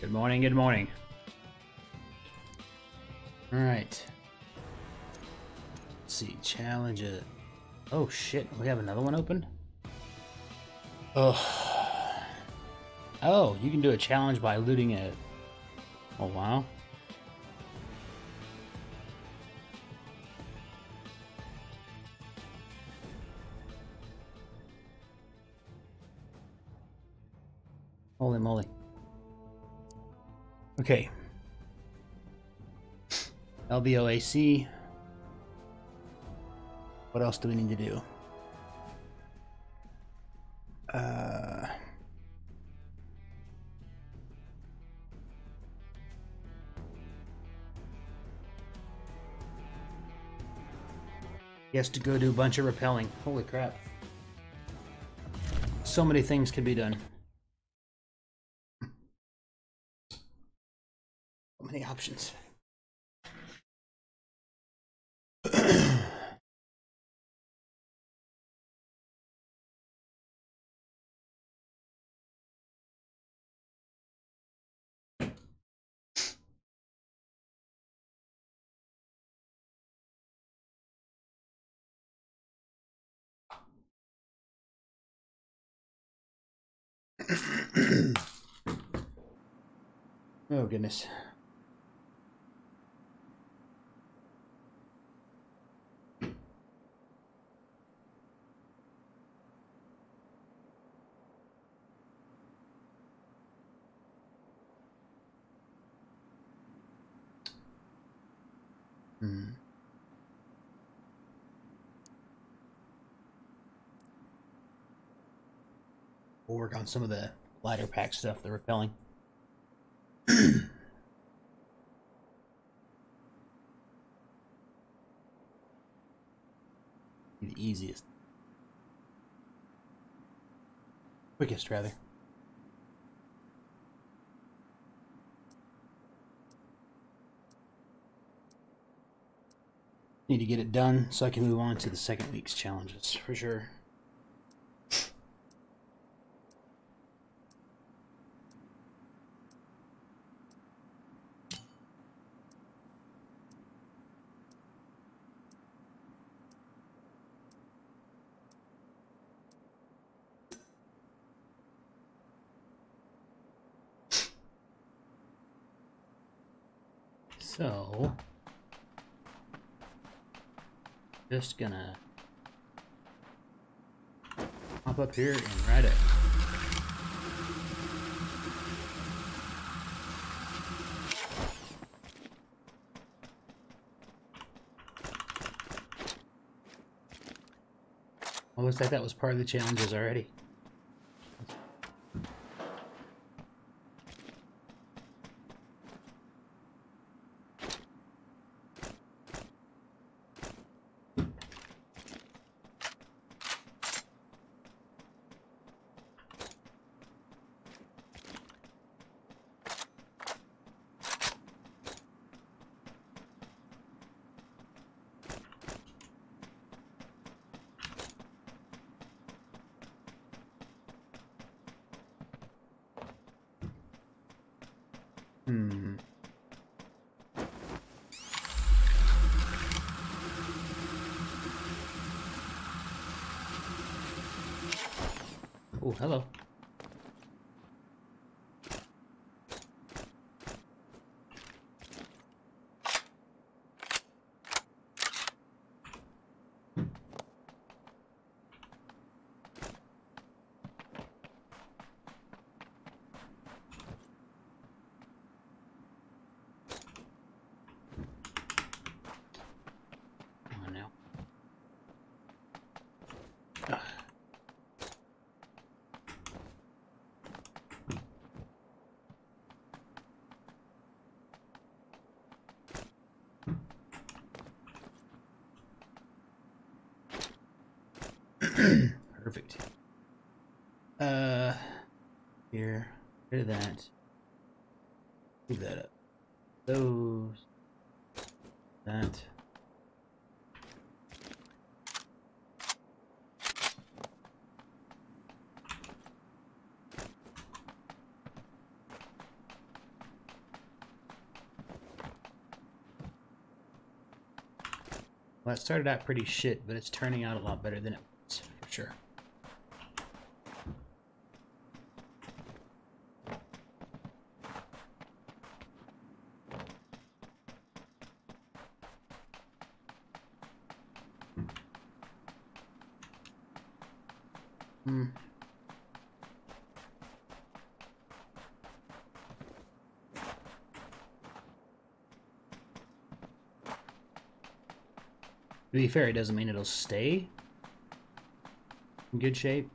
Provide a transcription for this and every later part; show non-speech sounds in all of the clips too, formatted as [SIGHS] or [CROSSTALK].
Good morning, good morning. Alright. Let's see, challenge it. Oh shit, we have another one open? Oh. Oh, you can do a challenge by looting it. Oh wow. Okay. LVOAC. What else do we need to do? Uh, he has to go do a bunch of repelling. Holy crap. So many things can be done. Options. [CLEARS THROAT] oh goodness. Hmm. We'll work on some of the lighter pack stuff, the repelling. [CLEARS THROAT] the easiest. Quickest, rather. Need to get it done so I can move on to the second week's challenges, for sure. So, just gonna hop up here and ride it. Well, looks like that was part of the challenges already. Started out pretty shit, but it's turning out a lot better than it was, for sure. Hmm. To be fair, it doesn't mean it'll stay in good shape.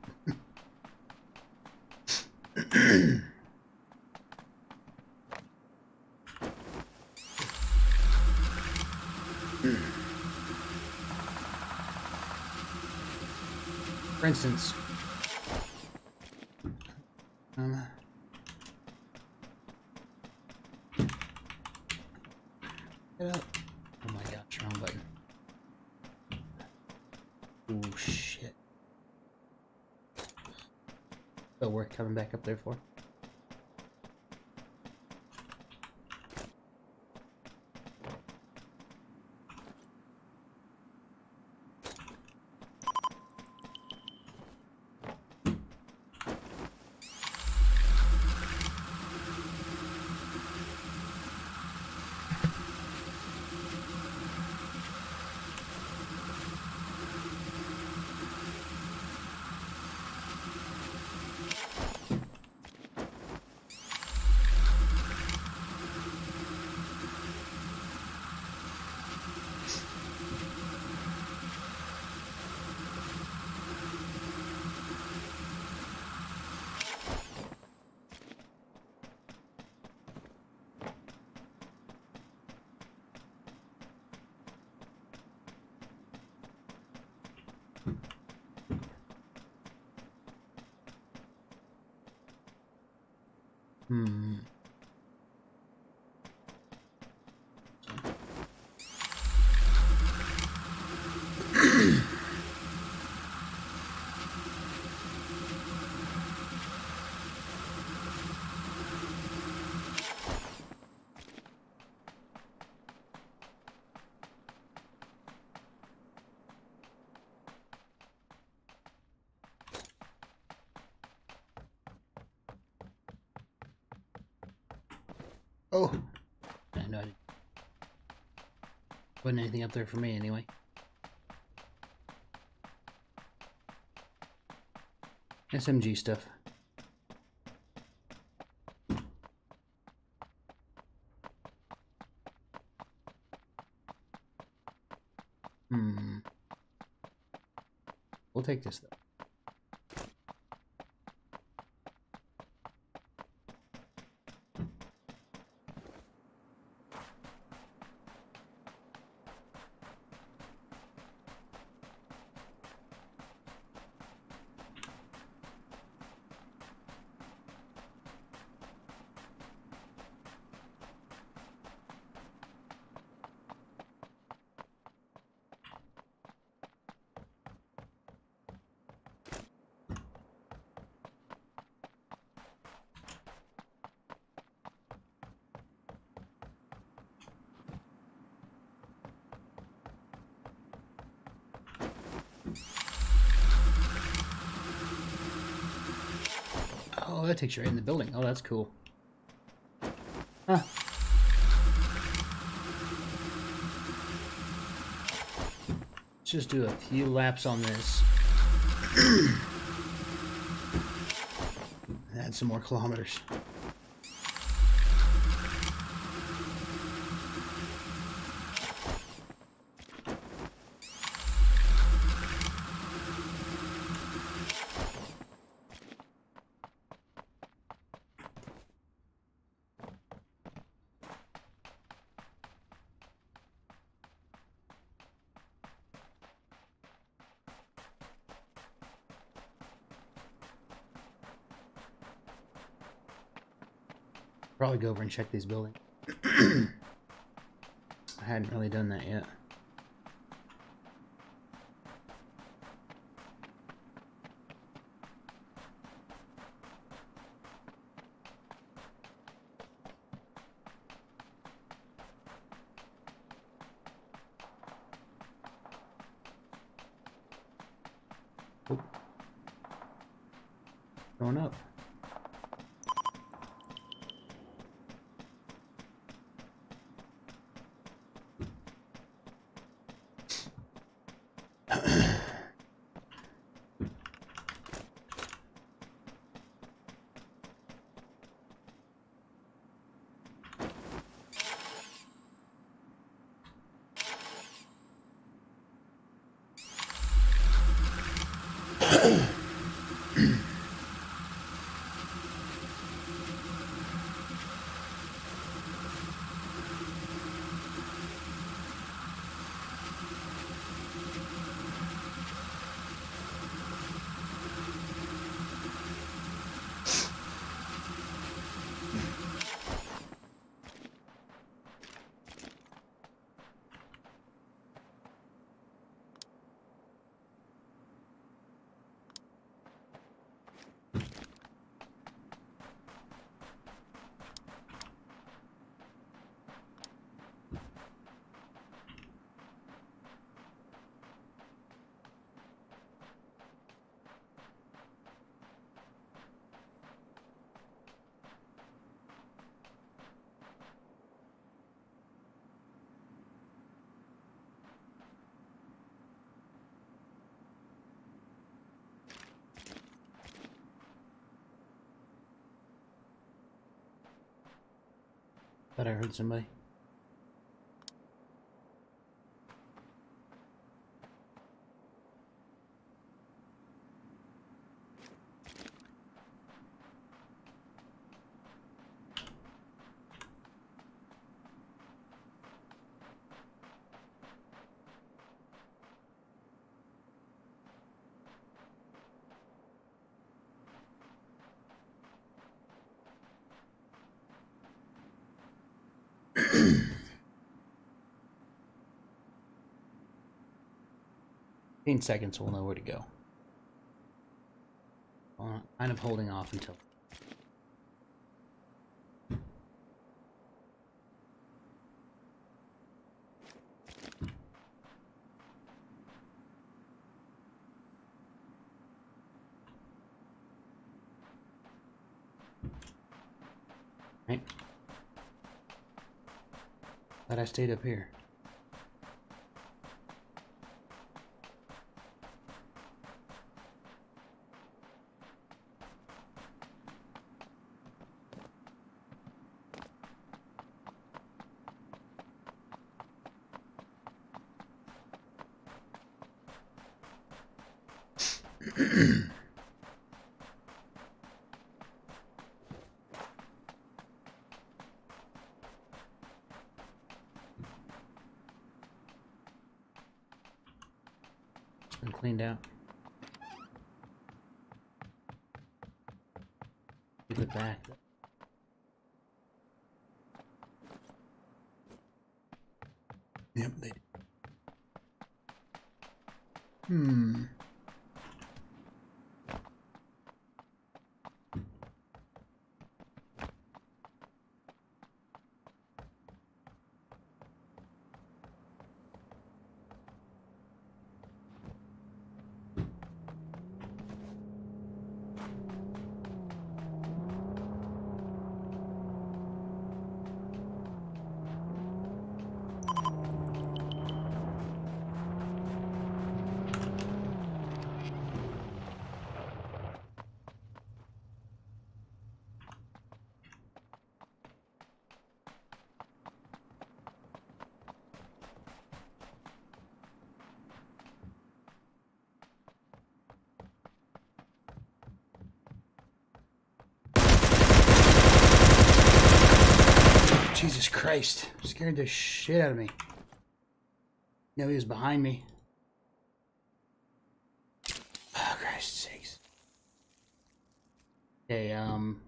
For instance, um, get up. Oh my gosh, wrong button. Oh shit. So we're coming back up there for? Wasn't anything up there for me anyway. SMG stuff. Hmm. We'll take this though. You right in the building. Oh, that's cool. Huh. Let's just do a few laps on this. [CLEARS THROAT] Add some more kilometers. probably go over and check these buildings. [CLEARS THROAT] I hadn't really done that yet. Oh. Going up. Thought I heard somebody. Fifteen seconds, we'll know where to go. Well, kind of holding off until. Right. But I stayed up here. It's been cleaned out. It back. Yep, they. Hmm. Christ. Scared the shit out of me. No, he was behind me. Oh, Christ's sakes. Okay, um...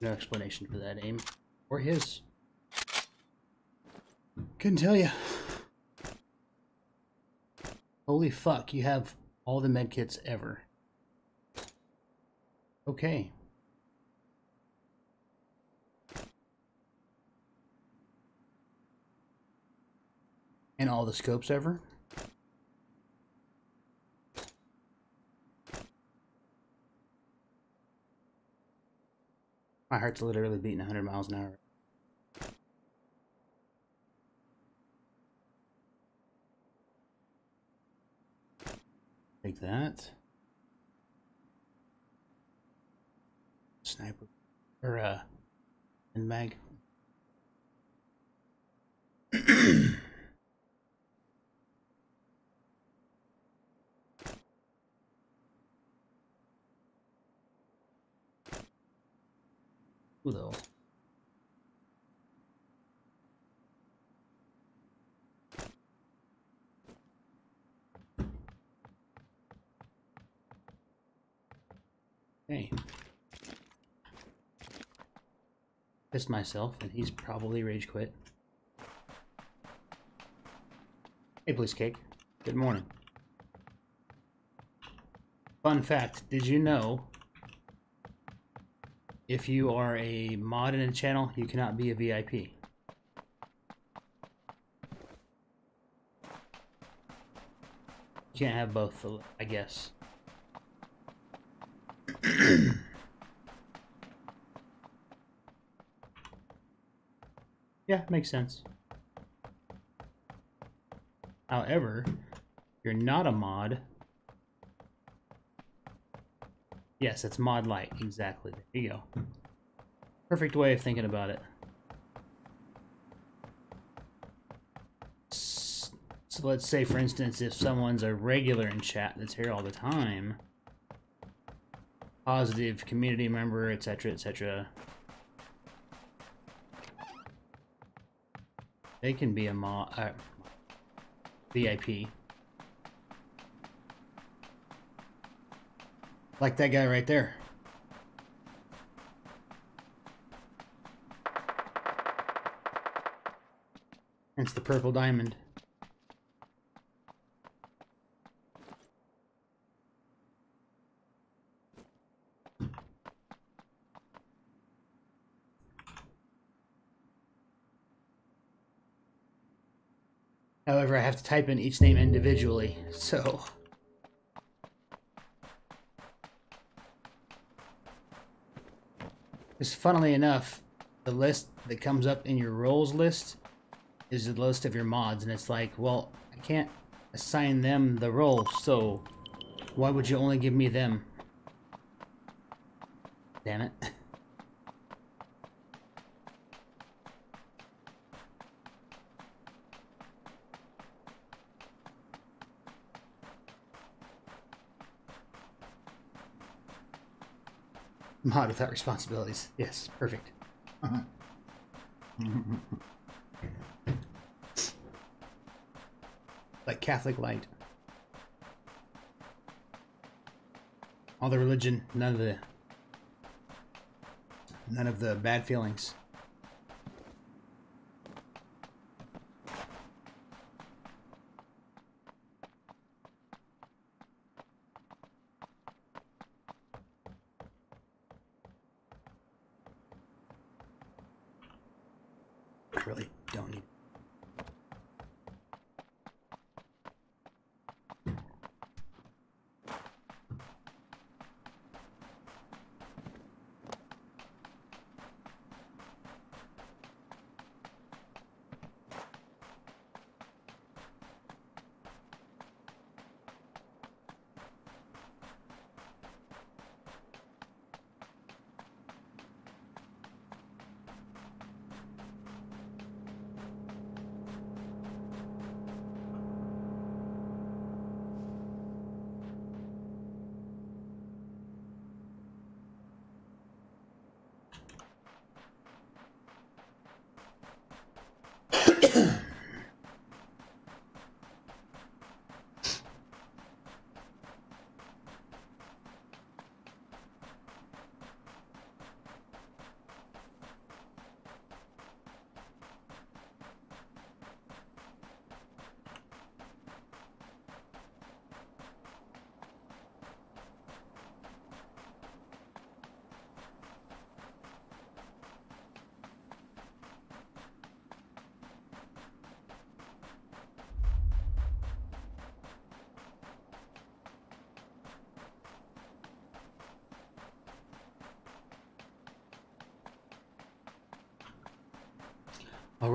No explanation for that aim. Or his. Couldn't tell you. Holy fuck, you have all the medkits ever. Okay. all the scopes ever. My heart's literally beating 100 miles an hour. Take that. Sniper. Or, uh, and mag. [CLEARS THROAT] though. Okay. Pissed myself, and he's probably rage quit. Hey, Bliss Cake. Good morning. Fun fact, did you know if you are a mod in a channel, you cannot be a VIP? You can't have both, I guess. [CLEARS THROAT] yeah, makes sense. However, you're not a mod. Yes, it's mod light. Exactly. There you go. Perfect way of thinking about it. So let's say, for instance, if someone's a regular in chat that's here all the time, positive community member, etc., etc., they can be a mod. Uh, VIP. Like that guy right there. It's the purple diamond. However, I have to type in each name individually, so... Because funnily enough, the list that comes up in your roles list is the list of your mods, and it's like, well, I can't assign them the role, so why would you only give me them? Damn it. [LAUGHS] Mod without responsibilities. Yes, perfect. [LAUGHS] like Catholic light. All the religion, none of the none of the bad feelings.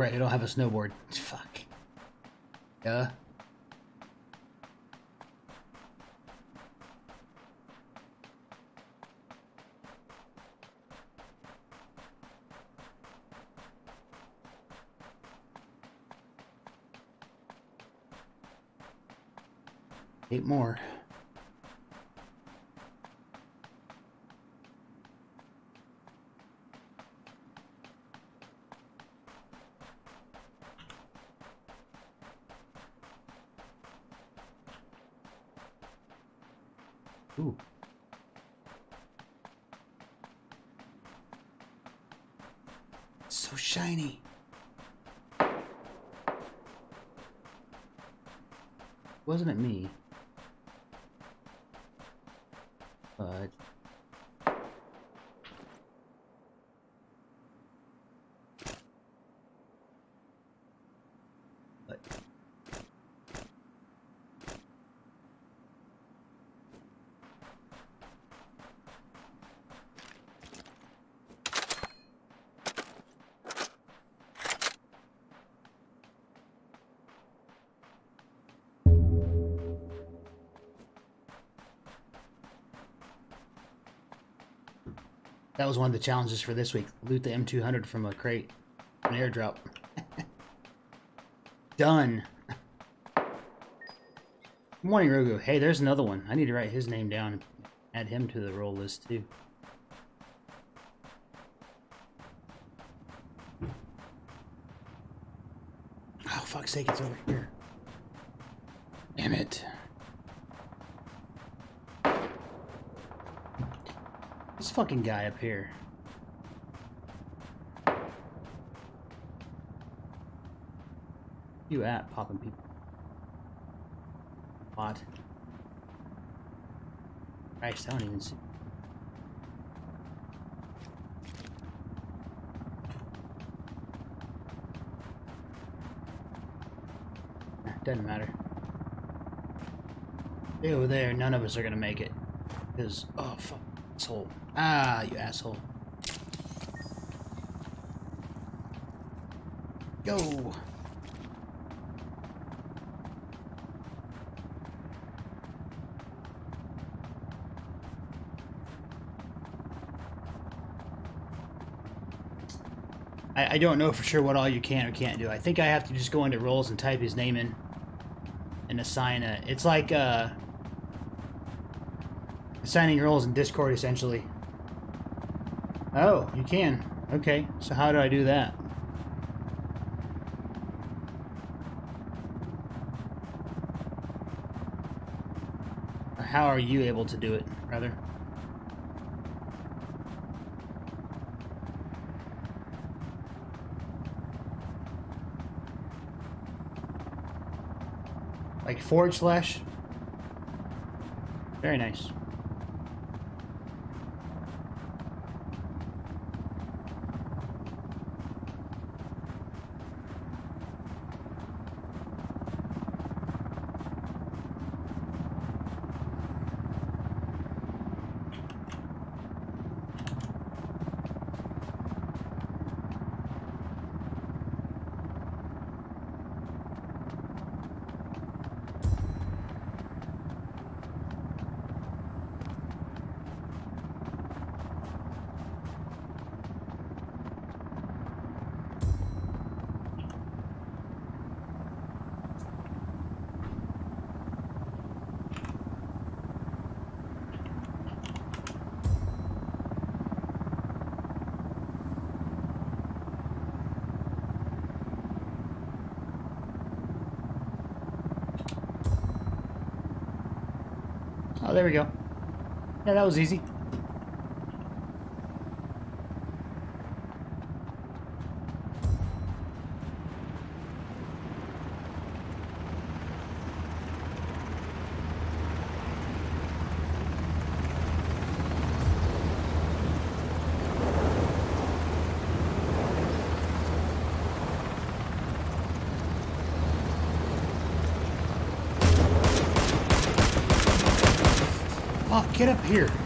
Right, I don't have a snowboard. Fuck. Yeah. Eight more. Ooh. It's so shiny. Wasn't it me? But but That was one of the challenges for this week. Loot the M200 from a crate, an airdrop. [LAUGHS] Done. Good [LAUGHS] Morning, Rogu. Hey, there's another one. I need to write his name down and add him to the role list, too. Oh, fuck's sake, it's over here. Damn it. This fucking guy up here. You at popping people? What? Christ, I don't even see. Doesn't matter. Over there, none of us are gonna make it. Because, oh fuck, asshole. Ah, you asshole. Go! I, I don't know for sure what all you can or can't do. I think I have to just go into roles and type his name in and assign a. It's like uh, assigning roles in Discord essentially. Oh, you can. Okay, so how do I do that? How are you able to do it, rather? Like forward slash? Very nice. Yeah, that was easy. Oh, get up here.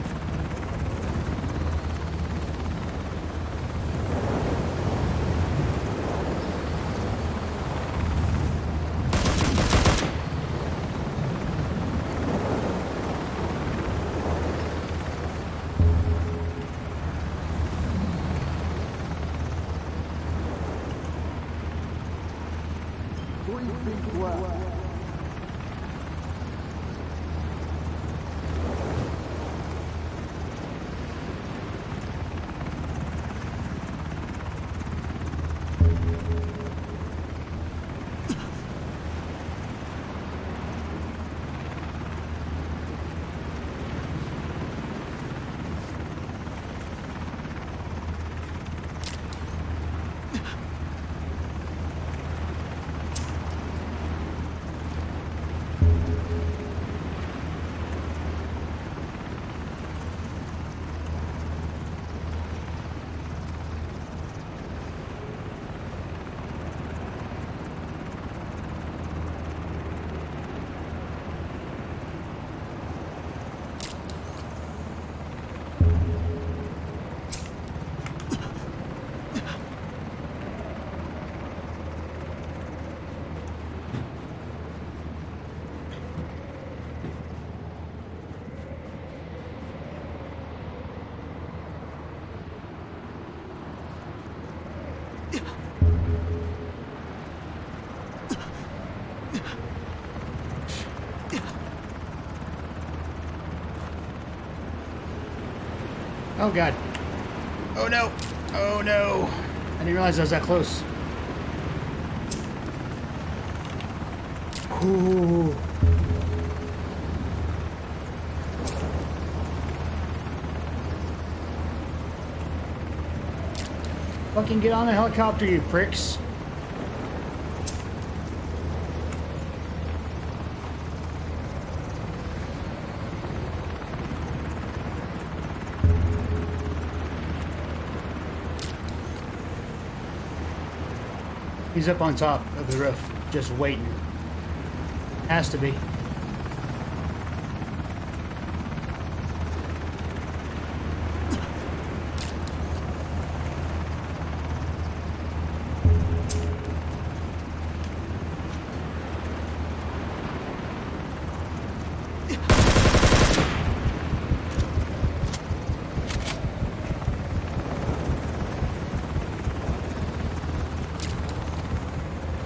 Oh god. Oh no. Oh no. I didn't realize I was that close. Ooh. Fucking get on the helicopter, you pricks. He's up on top of the roof, just waiting. Has to be.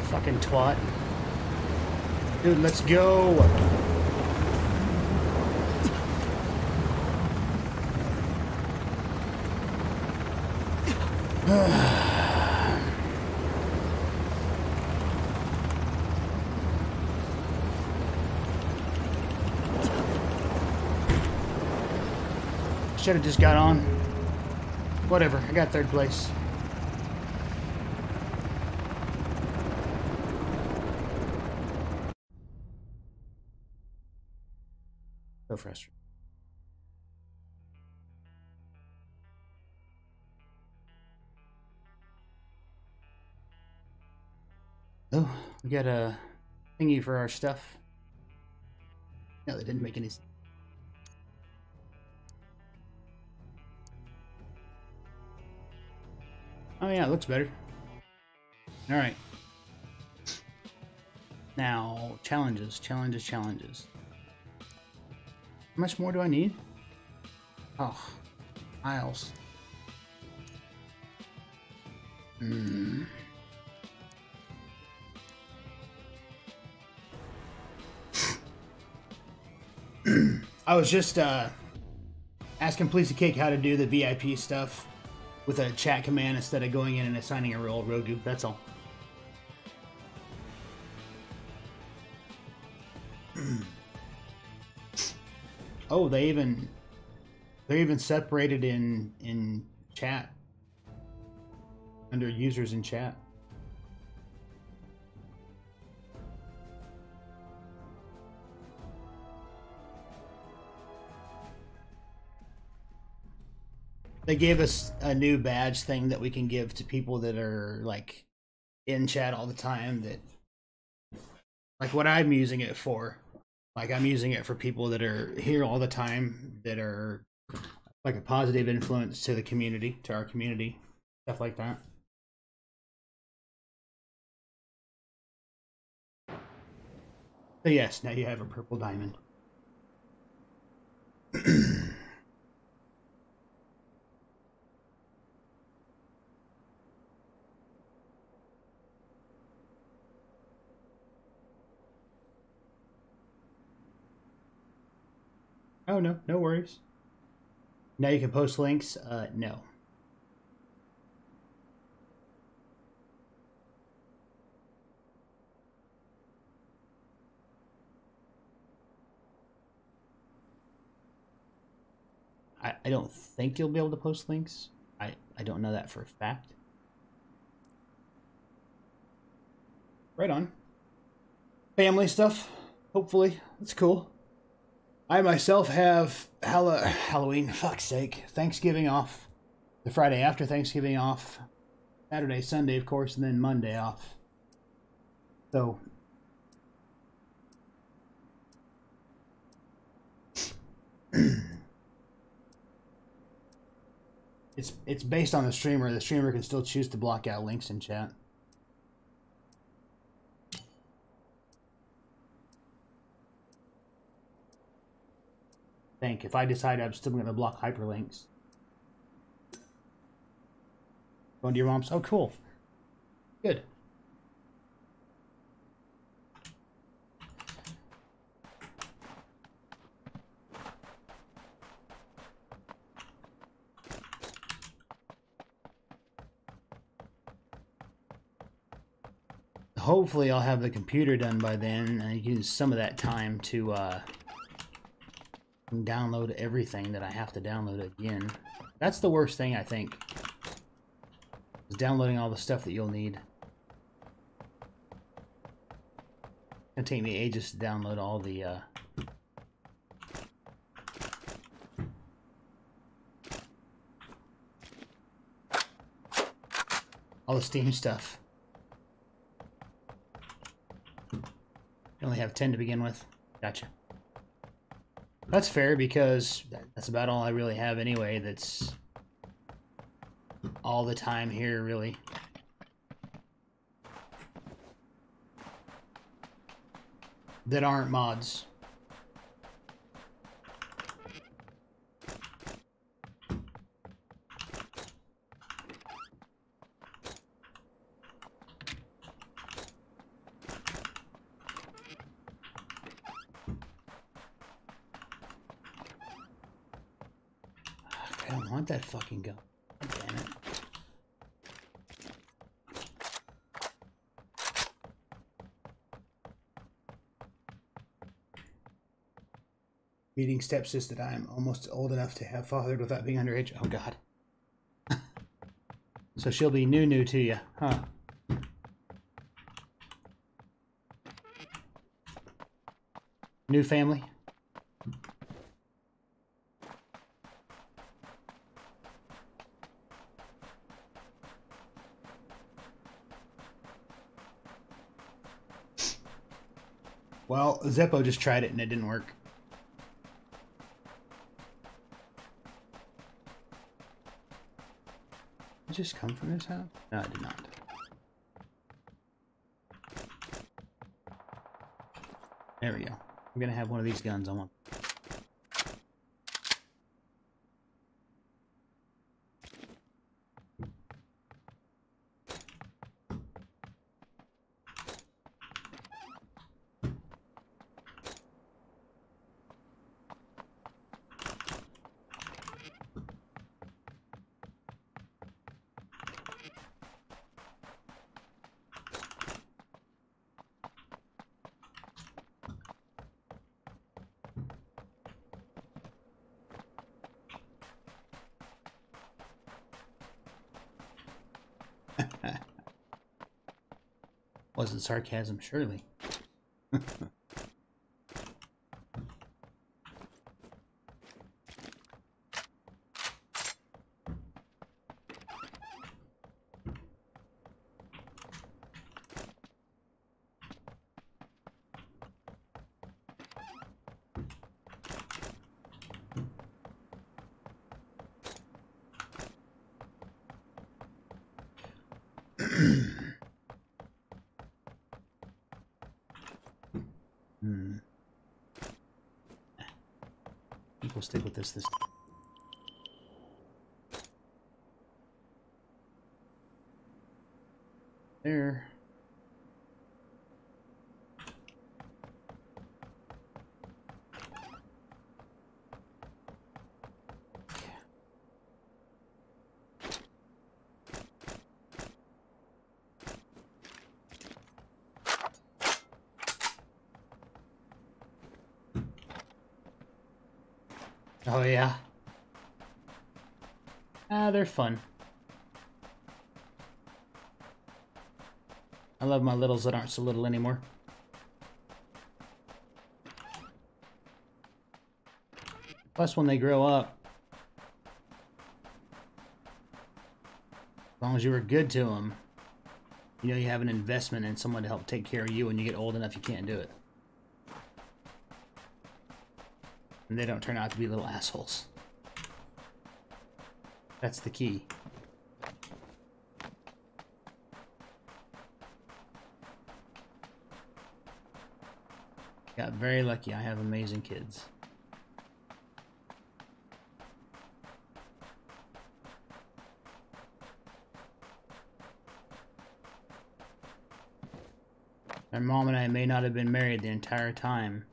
Fucking twat. Dude, let's go. [SIGHS] Should have just got on. Whatever, I got third place. Oh, we got a thingy for our stuff. No, that didn't make any sense. Oh yeah, it looks better. Alright. Now, challenges, challenges, challenges. How much more do I need? Oh, miles. Hmm. I was just uh, asking Police Cake how to do the VIP stuff with a chat command instead of going in and assigning a role Rogu. That's all. Oh, they even they're even separated in in chat under users in chat. They gave us a new badge thing that we can give to people that are like in chat all the time that like what I'm using it for. Like I'm using it for people that are here all the time that are like a positive influence to the community, to our community, stuff like that. So yes, now you have a purple diamond. [CLEARS THROAT] Oh no, no worries. Now you can post links. Uh, no. I, I don't think you'll be able to post links. I, I don't know that for a fact. Right on. Family stuff, hopefully. That's cool. I myself have Hall- Halloween, fuck's sake, Thanksgiving off. The Friday after Thanksgiving off. Saturday, Sunday, of course, and then Monday off. So. [CLEARS THROAT] it's it's based on the streamer. The streamer can still choose to block out links in chat. Think if I decide I'm still going to block hyperlinks. Going to your mom's. Oh, cool. Good. Hopefully I'll have the computer done by then and use some of that time to uh, download everything that I have to download again. That's the worst thing, I think. Is downloading all the stuff that you'll need. It'll take me ages to download all the, uh... All the Steam stuff. You only have 10 to begin with. Gotcha. That's fair because that's about all I really have anyway. That's all the time here, really. That aren't mods. want that fucking gun. Damn it. Meeting stepsister that I am almost old enough to have fathered without being underage. Oh god. [LAUGHS] so she'll be new new to you, huh? New family? Well, Zeppo just tried it and it didn't work. Did it just come from this house? No, it did not. There we go. I'm gonna have one of these guns. I want. Wasn't sarcasm, surely. [CLEARS THROAT] stick with this this time. there Oh, yeah. Ah, they're fun. I love my littles that aren't so little anymore. Plus, when they grow up, as long as you were good to them, you know you have an investment in someone to help take care of you when you get old enough you can't do it. And they don't turn out to be little assholes. That's the key. Got very lucky. I have amazing kids. My mom and I may not have been married the entire time,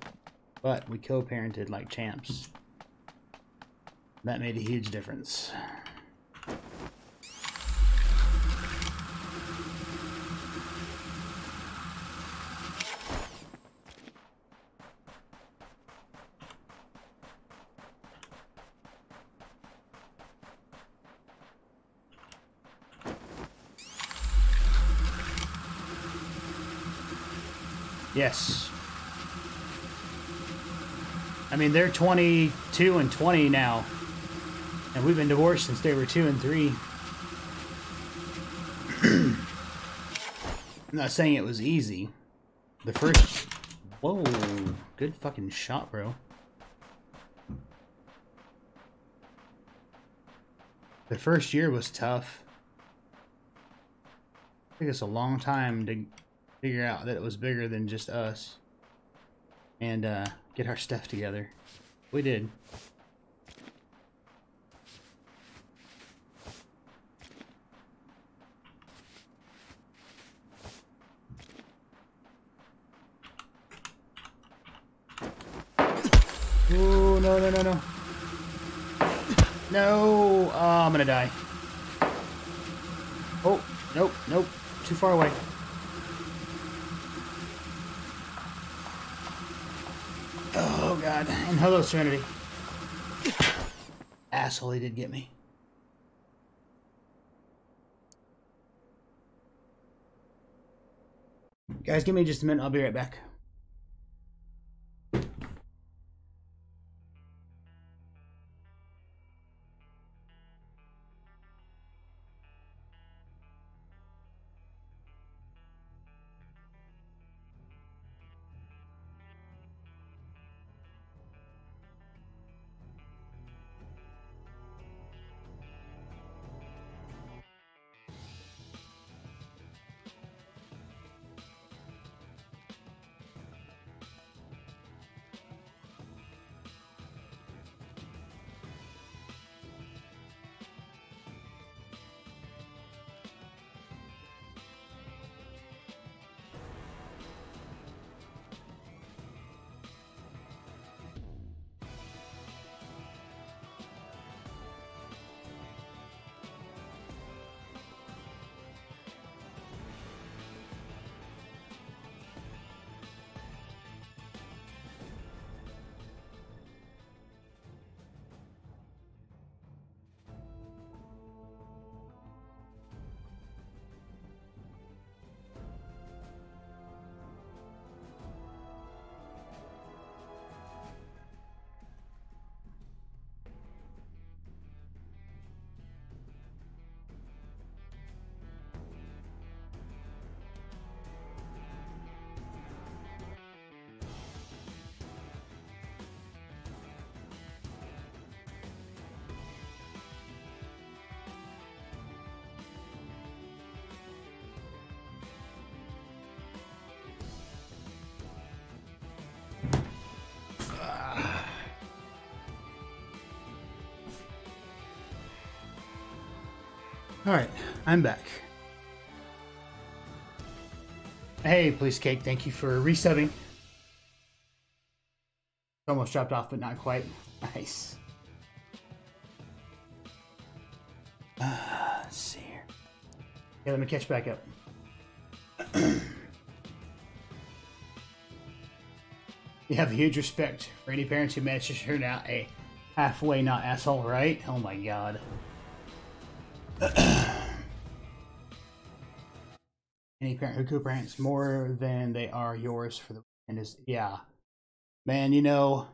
but we co-parented like champs. That made a huge difference. Yes. I mean, they're 22 and 20 now. And we've been divorced since they were 2 and 3. [CLEARS THROAT] I'm not saying it was easy. The first... Whoa. Good fucking shot, bro. The first year was tough. It took us a long time to figure out that it was bigger than just us and uh, get our stuff together. We did. Oh, no, no, no, no. No! Oh, I'm gonna die. Oh, nope, nope. Too far away. Oh god. And hello, Serenity. Asshole, he did get me. Guys, give me just a minute. I'll be right back. All right, I'm back. Hey, Police Cake, thank you for resubbing. Almost dropped off, but not quite. Nice. Uh, let's see here. Yeah, let me catch back up. [CLEARS THROAT] you have a huge respect for any parents who manage to turn out a Halfway, not asshole, right? Oh my god. Who co-parents more than they are yours for the weekend is yeah. Man, you know,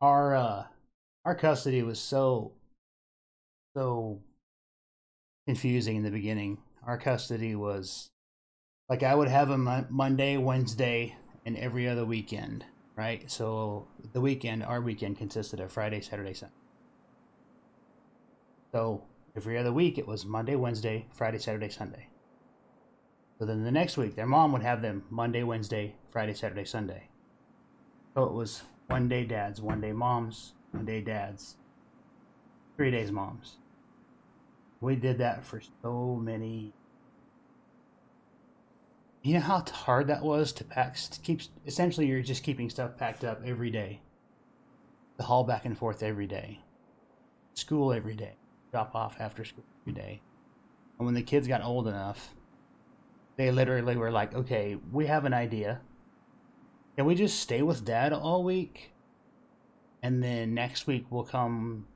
our uh our custody was so so confusing in the beginning. Our custody was like I would have a Monday, Wednesday, and every other weekend, right? So the weekend, our weekend consisted of Friday, Saturday, Sunday. So every other week it was Monday, Wednesday, Friday, Saturday, Sunday. So then the next week, their mom would have them Monday, Wednesday, Friday, Saturday, Sunday. So it was one day dads, one day moms, one day dads, three days moms. We did that for so many. You know how hard that was to pack, to keep, essentially you're just keeping stuff packed up every day. The haul back and forth every day. School every day. Drop off after school every day. And when the kids got old enough, they literally were like, okay, we have an idea. Can we just stay with dad all week? And then next week we'll come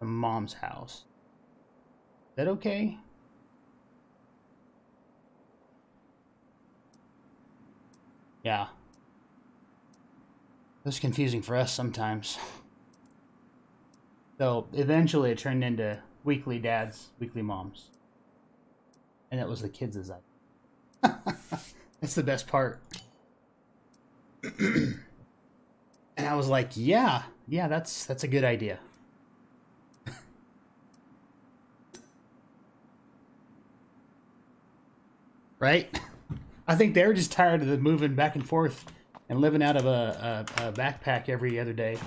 to mom's house. Is that okay? Yeah. Was confusing for us sometimes. So eventually it turned into weekly dads, weekly moms. And that was the kids' idea. That's the best part. [CLEARS THROAT] and I was like, yeah, yeah, that's that's a good idea. [LAUGHS] right? I think they were just tired of the moving back and forth and living out of a, a, a backpack every other day.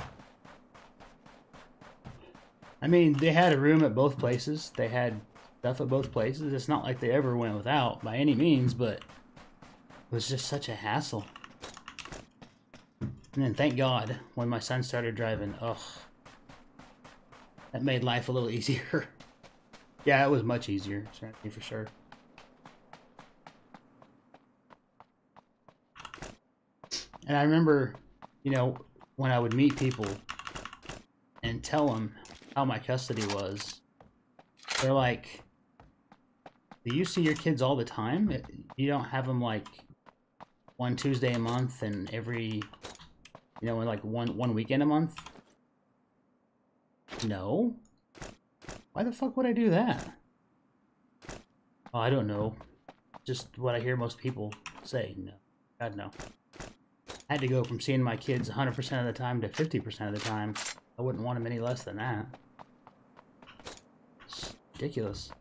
I mean, they had a room at both places. They had stuff at both places. It's not like they ever went without by any means, but it was just such a hassle. And then thank God when my son started driving, ugh, that made life a little [LAUGHS] easier. yeah, it was much easier, for sure. And I remember, you know, when I would meet people and tell them how my custody was, they're like, do you see your kids all the time? You don't have them like one Tuesday a month and every, you know, like one one weekend a month? No. Why the fuck would I do that? Oh, I don't know. Just what I hear most people say. No. God, no. I had to go from seeing my kids 100% of the time to 50% of the time. I wouldn't want them any less than that. It's ridiculous.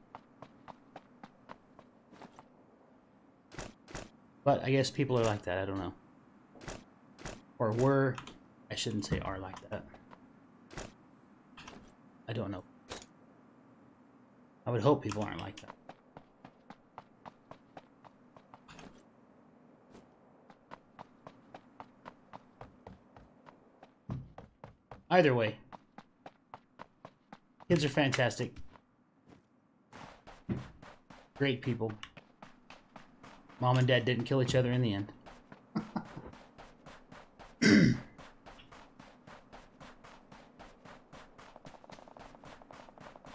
But I guess people are like that, I don't know. Or were, I shouldn't say are like that. I don't know. I would hope people aren't like that. Either way, kids are fantastic. Great people. Mom and dad didn't kill each other in the end. [CLEARS THROAT]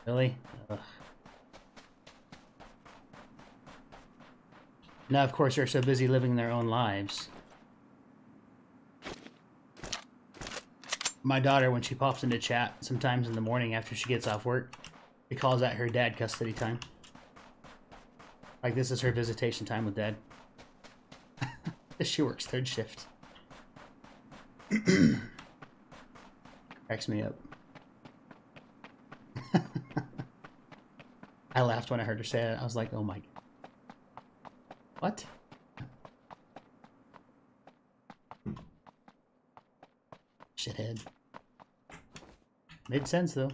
really? Ugh. Now, of course, they're so busy living their own lives. My daughter, when she pops into chat sometimes in the morning after she gets off work, she calls that her dad custody time. Like this is her visitation time with dad. [LAUGHS] she works third shift. [CLEARS THROAT] Cracks me up. [LAUGHS] I laughed when I heard her say it. I was like, oh my. What? Shithead. Made sense though.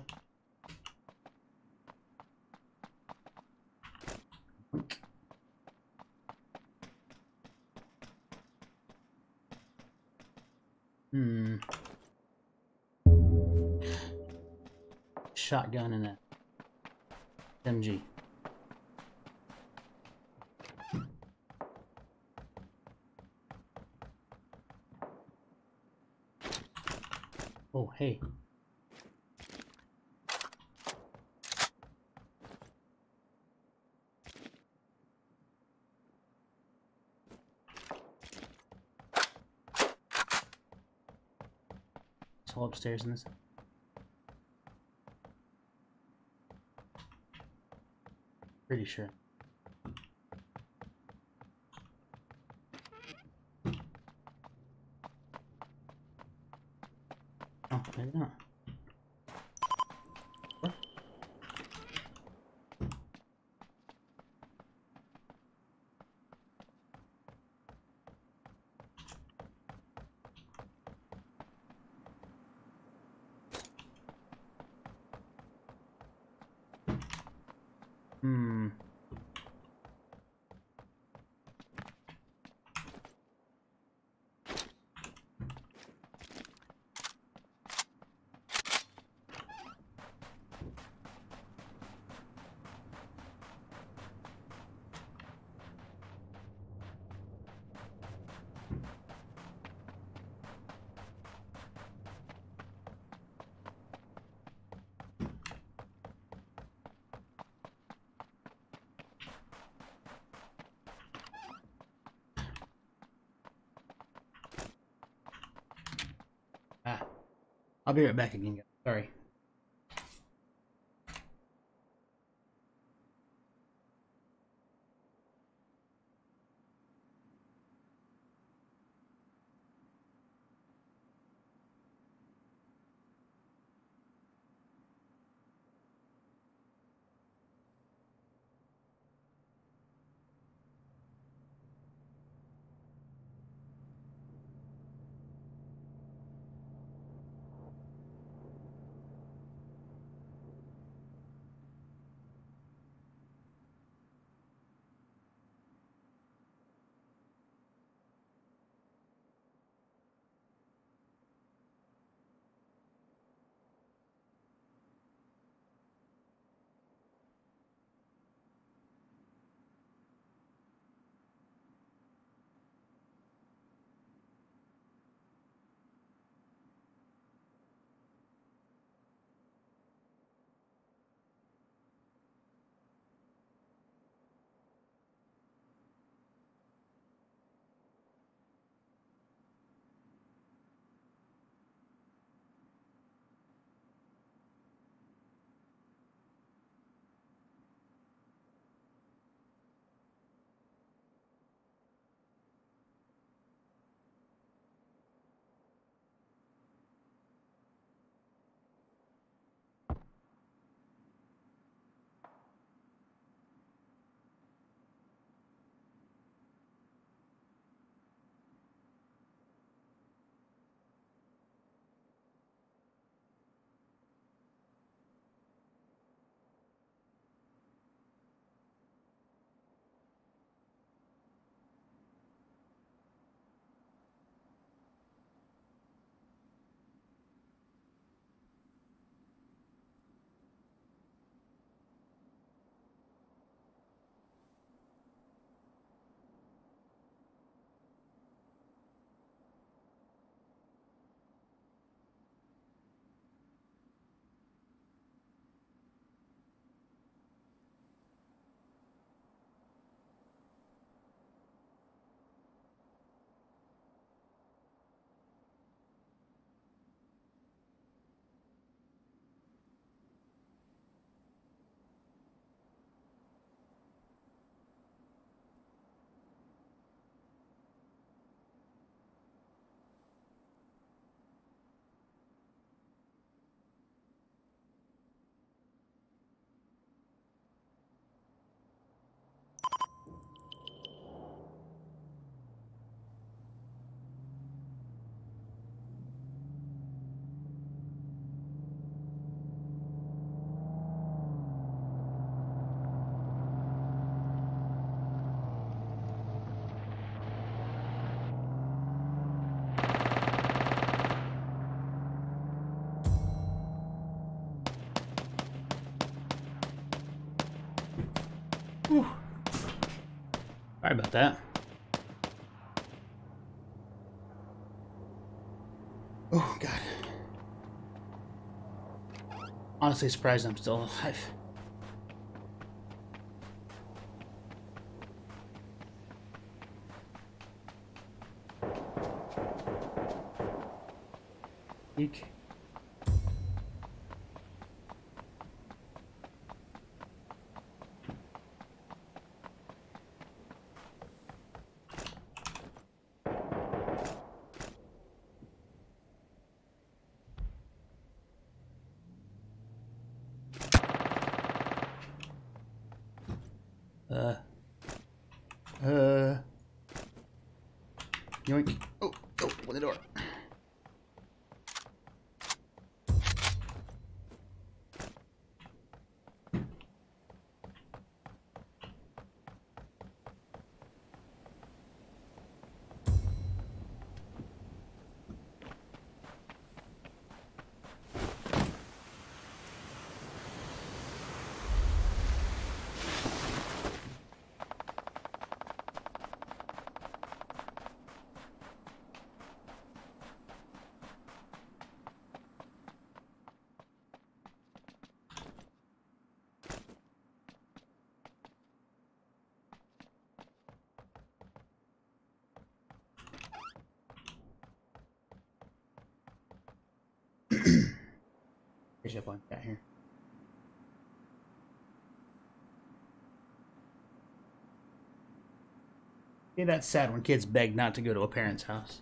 Upstairs in this. Pretty sure. 没人卖肯定的 Sorry about that. Oh, God. Honestly surprised I'm still alive. Up on here. Yeah, that's sad when kids beg not to go to a parent's house.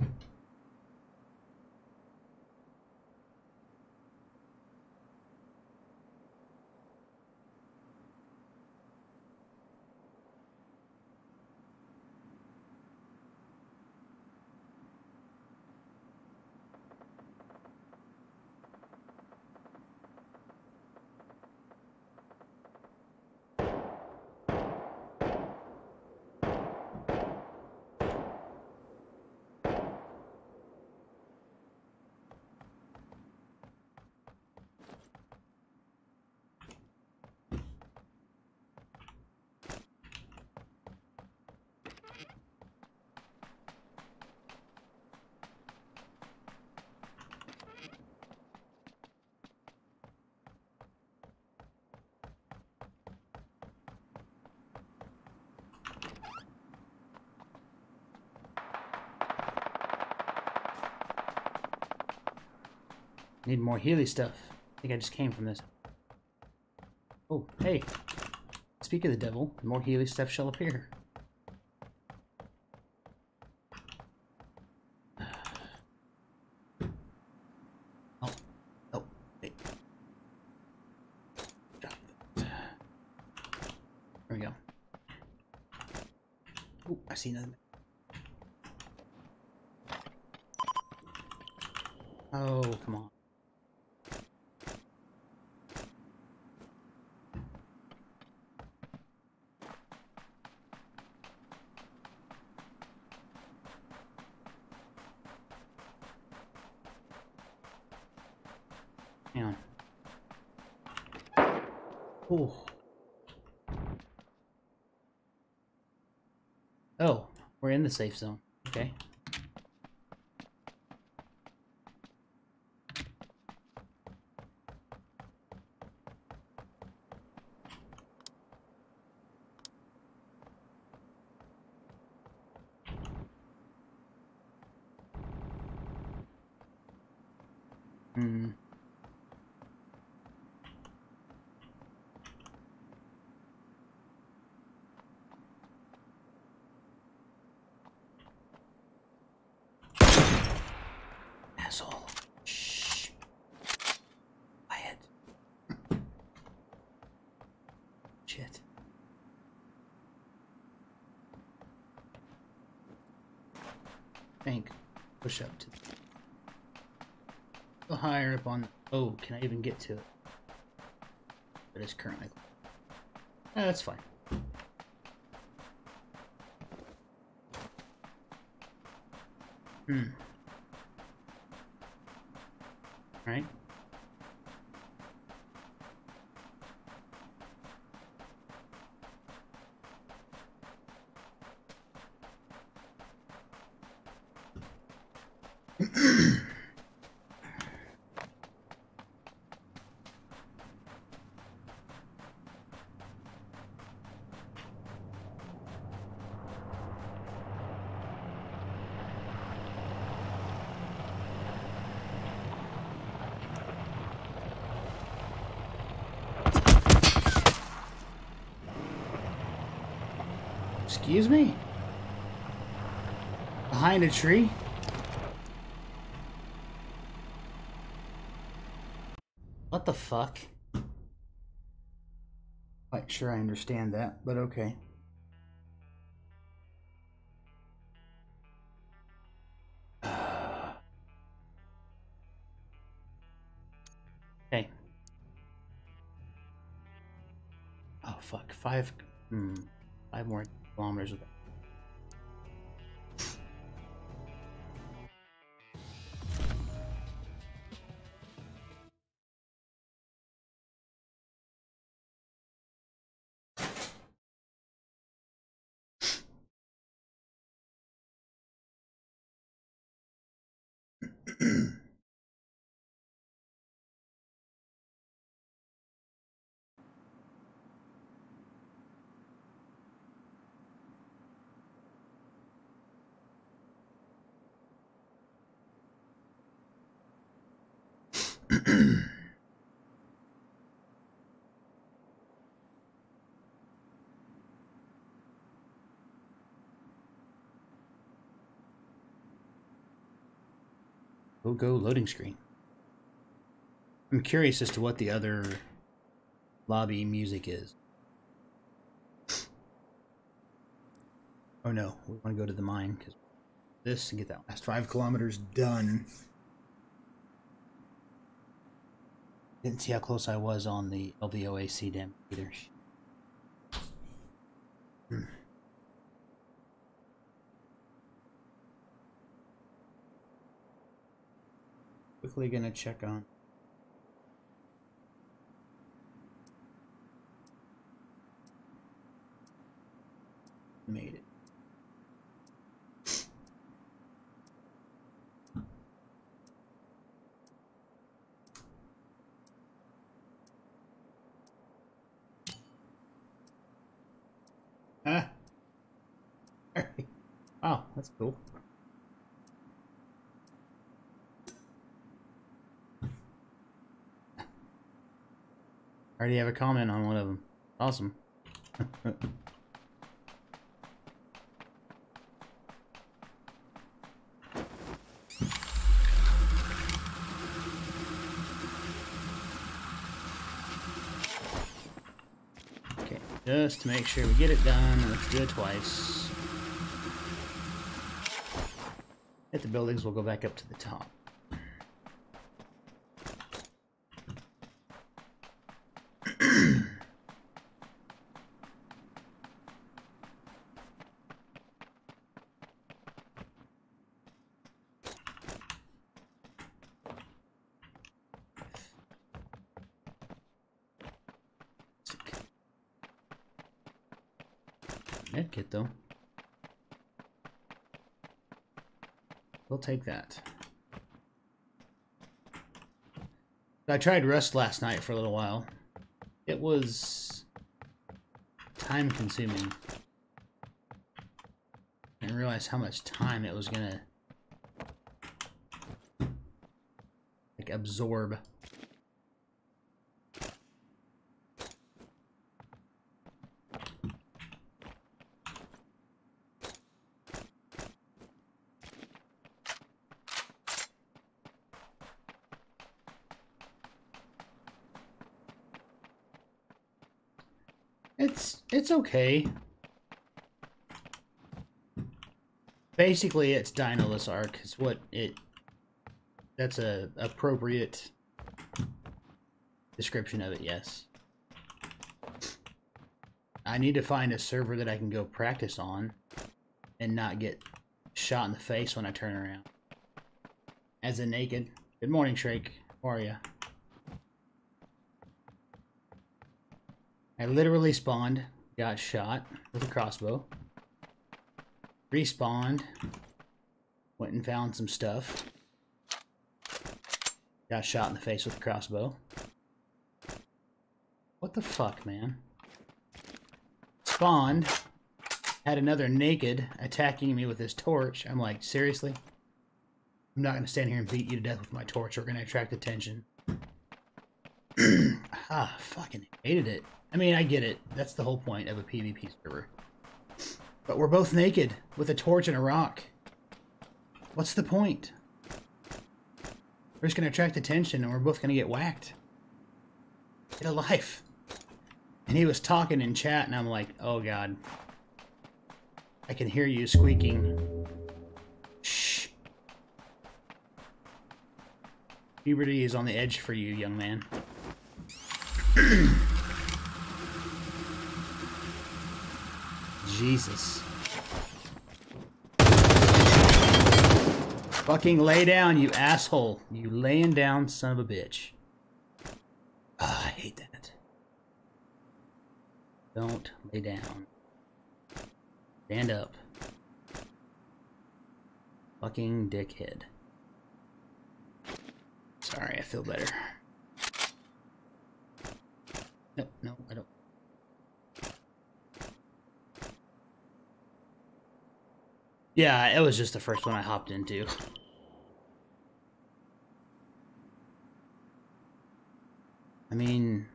Need more Healy stuff. I think I just came from this. Oh, hey. Speak of the devil, more Healy stuff shall appear. Oh, oh, wait. Drop it. There we go. Oh, I see another. Oh, come on. Hang on. Oh. Oh, we're in the safe zone. Okay. Hmm. Asshole. Shh. Quiet. Shit. Think. Push up to. Go higher up on. Oh, can I even get to it? But it is currently. Ah, that's fine. Hmm. Right? Excuse me? Behind a tree? What the fuck? Quite sure I understand that, but okay. Go loading screen. I'm curious as to what the other lobby music is. Oh no, we want to go to the mine because this and get that last five kilometers done. Didn't see how close I was on the LVOAC dam either. Hmm. Quickly gonna check on. Made it. [LAUGHS] Ah. [LAUGHS] Wow, that's cool. I already have a comment on one of them. Awesome. okay, just to make sure we get it done, let's do it twice. Hit the buildings, we'll go back up to the top. Medkit though. We'll take that. I tried Rust last night for a little while. It was time consuming. I didn't realize how much time it was gonna like absorb. It's it's okay. Basically, it's dinoless ARK. It's what it. That's a appropriate description of it. Yes. I need to find a server that I can go practice on, and not get shot in the face when I turn around. As a naked. Good morning, Shrake. How are you? Literally spawned, got shot with a crossbow, respawned, went and found some stuff, got shot in the face with a crossbow. What the fuck, man? Spawned, had another naked attacking me with his torch. I'm like, seriously? I'm not to stand here and beat you to death with my torch. We're to attract attention. [CLEARS THROAT] ah, fucking hated it. I mean, I get it. That's the whole point of a PvP server. But we're both naked with a torch and a rock. What's the point? We're just gonna attract attention and we're both gonna get whacked. Get a life. And he was talking in chat and I'm like, oh god. I can hear you squeaking. Shh. Puberty is on the edge for you, young man. [CLEARS THROAT] Jesus. Fucking lay down, you asshole. You laying down son of a bitch. Oh, I hate that. Don't lay down. Stand up. Fucking dickhead. Sorry, I feel better. No, no, I don't. Yeah, it was just the first one I hopped into. I mean...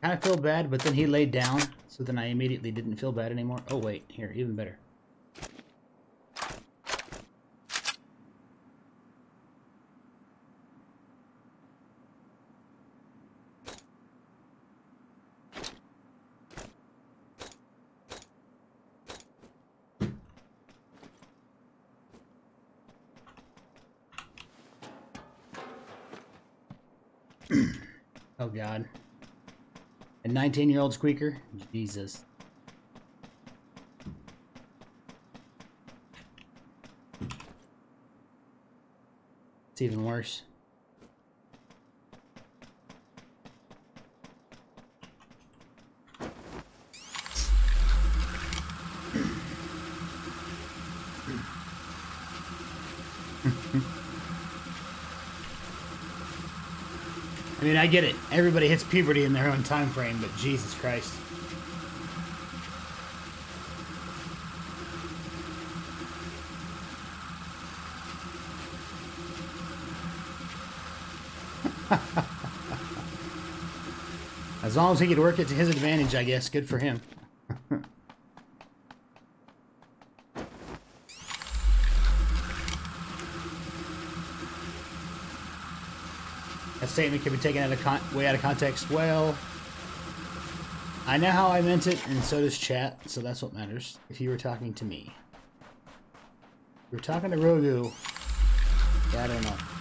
kind of feel bad, but then he laid down, so then I immediately didn't feel bad anymore. Oh, wait, here, even better. oh god. A 19 year old squeaker? Jesus. It's even worse. I get it. Everybody hits puberty in their own time frame, but Jesus Christ. [LAUGHS] as long as he could work it to his advantage, I guess. Good for him. That statement can be taken out of way out of context. Well, I know how I meant it, and so does chat, so that's what matters. If you were talking to me. If you were talking to Rogu. Yeah, I don't know.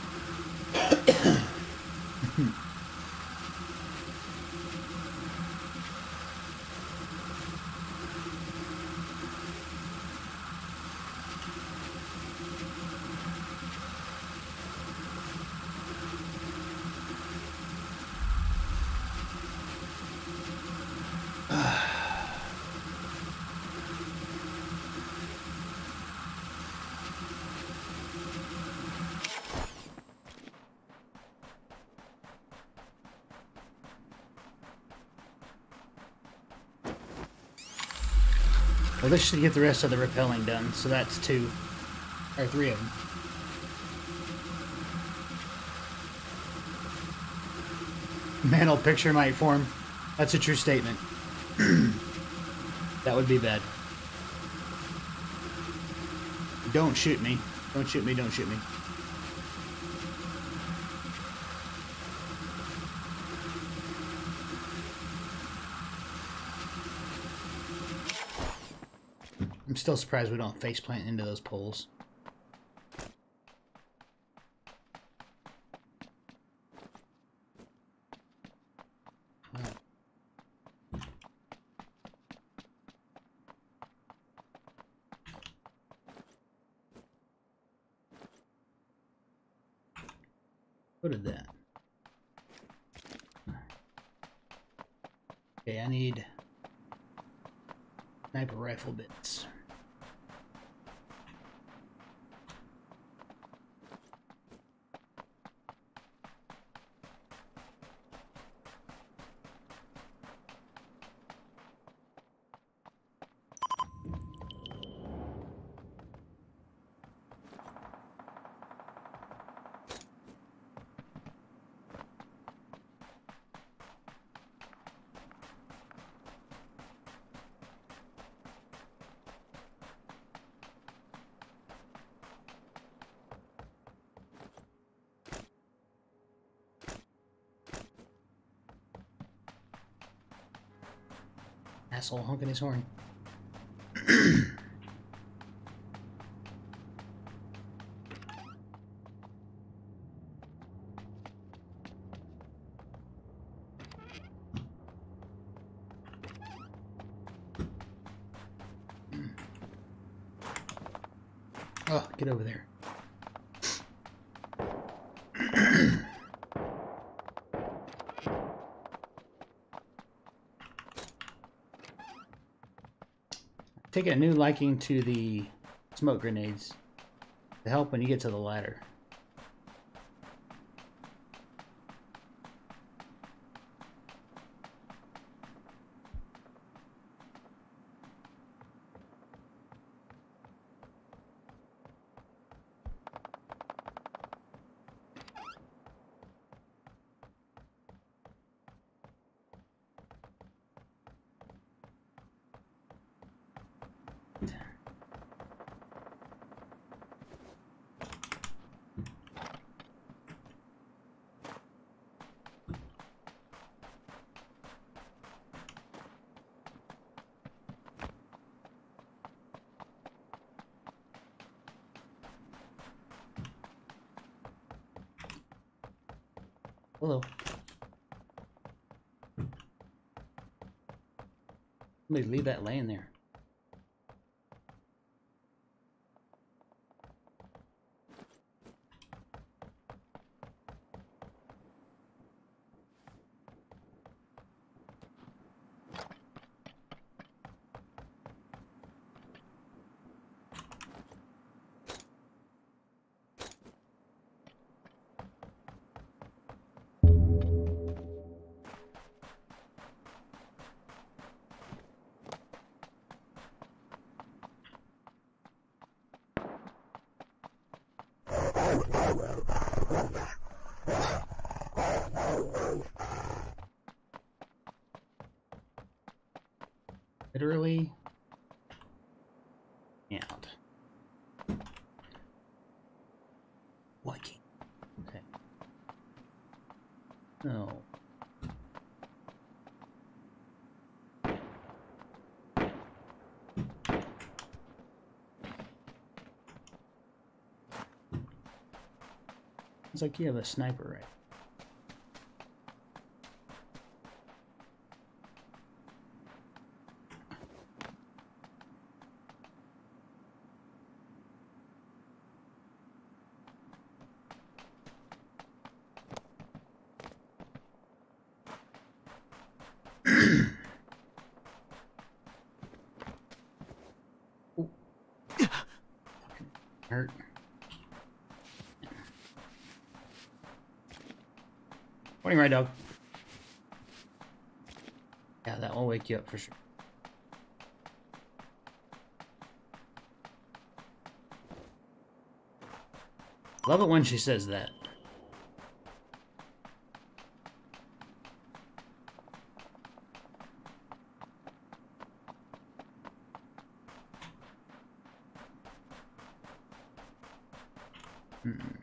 Well, this should get the rest of the rappelling done, so that's two. Or three of them. Mantle picture might form. That's a true statement. [CLEARS THROAT] that would be bad. Don't shoot me. Don't shoot me, don't shoot me. Still surprised we don't face plant into those poles. Asshole honking his horn. oh, [CLEARS THROAT] get over there. Taking a new liking to the smoke grenades to help when you get to the ladder. Hello. Somebody leave that laying there. No. It's like you have a sniper right. Ooh. Fucking Hurt. Morning, right dog. Yeah, that will wake you up for sure. Love it when she says that. Hmm.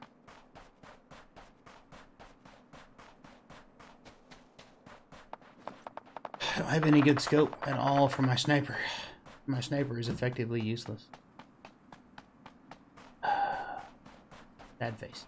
I don't have any good scope at all for my sniper. My sniper is effectively useless. [SIGHS] Bad face.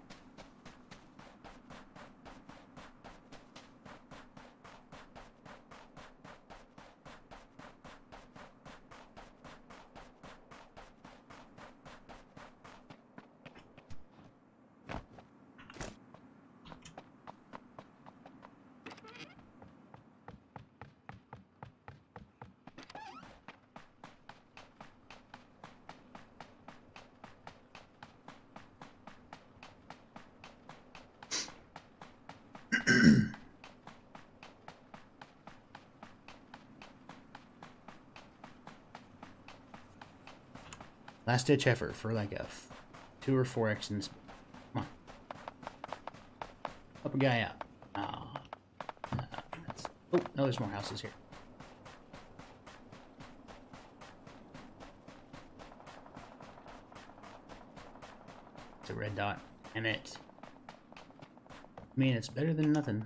Last ditch effort for like a two or four X in this. Come on. Help a guy out. That's- oh, no, there's more houses here. It's a red dot. Damn it. I mean, it's better than nothing.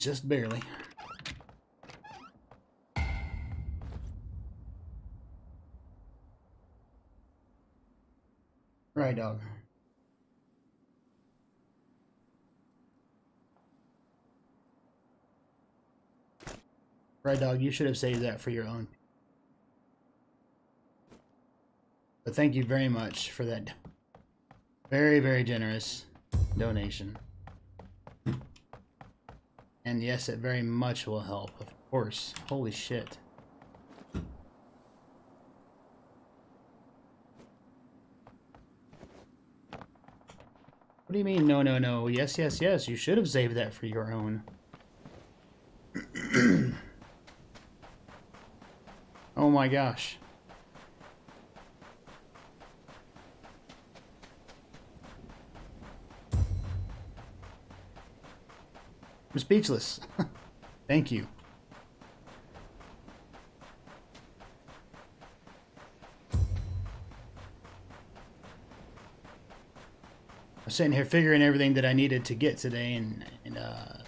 Just barely. Dog. Right, dog, you should have saved that for your own. But thank you very much for that very, very generous donation. And yes, it very much will help, of course. Holy shit. Do you mean, no, no, no? Yes, yes, yes, you should have saved that for your own. [CLEARS THROAT] oh my gosh. I'm speechless. [LAUGHS] Thank you. Sitting here figuring everything that I needed to get today, and, and uh,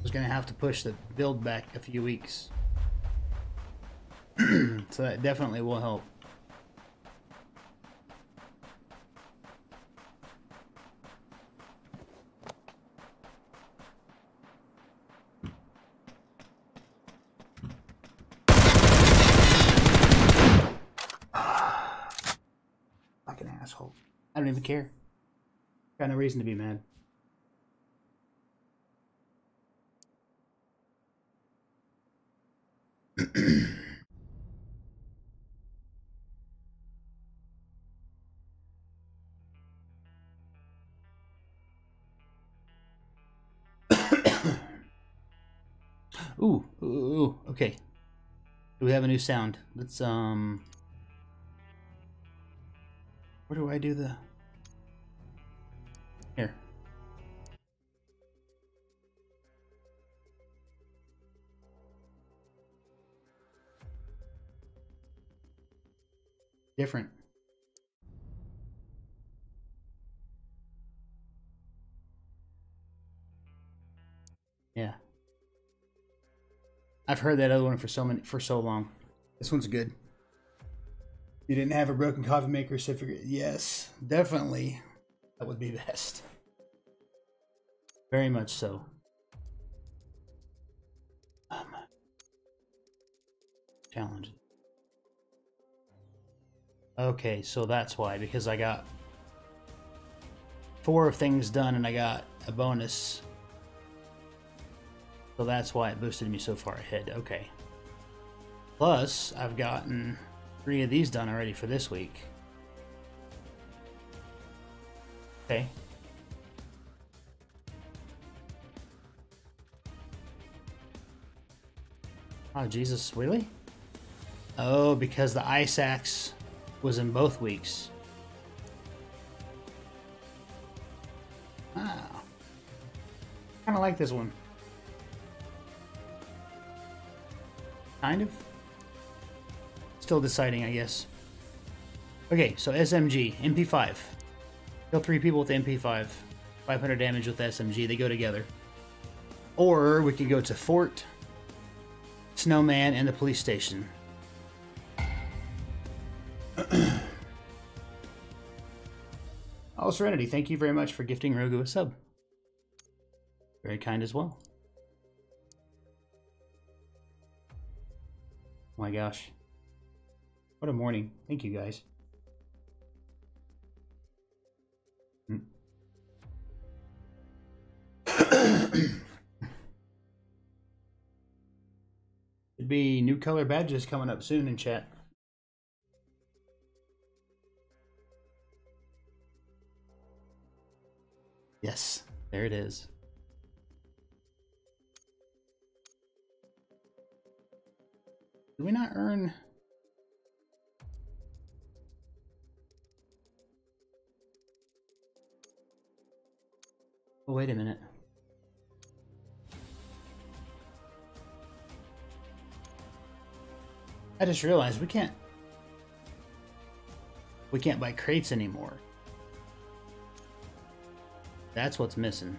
was going to have to push the build back a few weeks. [CLEARS THROAT] so that definitely will help. I don't even care. Got no reason to be mad. [COUGHS] ooh, ooh, ooh, okay. We have a new sound. Let's, um... Where do I do the... Different. Yeah. I've heard that other one for so many for so long. This one's good. You didn't have a broken coffee maker certificate. Yes, definitely. That would be [LAUGHS] best. Very much so. Um, challenge. Okay, so that's why, because I got four things done and I got a bonus. So that's why it boosted me so far ahead. Okay. Plus, I've gotten three of these done already for this week. Okay. Oh, Jesus, really? Oh, because the ice axe was in both weeks. Ah. Kind of like this one. Kind of. Still deciding, I guess. Okay, so SMG, MP5. Kill three people with MP5. 500 damage with SMG, they go together. Or we could go to Fort, Snowman, and the police station. Oh, Serenity, thank you very much for gifting Rogu a sub. Very kind as well. Oh my gosh. What a morning. Thank you, guys. Hmm. [COUGHS] Should be new color badges coming up soon in chat. Yes, there it is. Do we not earn... Oh, wait a minute. I just realized we can't... We can't buy crates anymore. That's what's missing.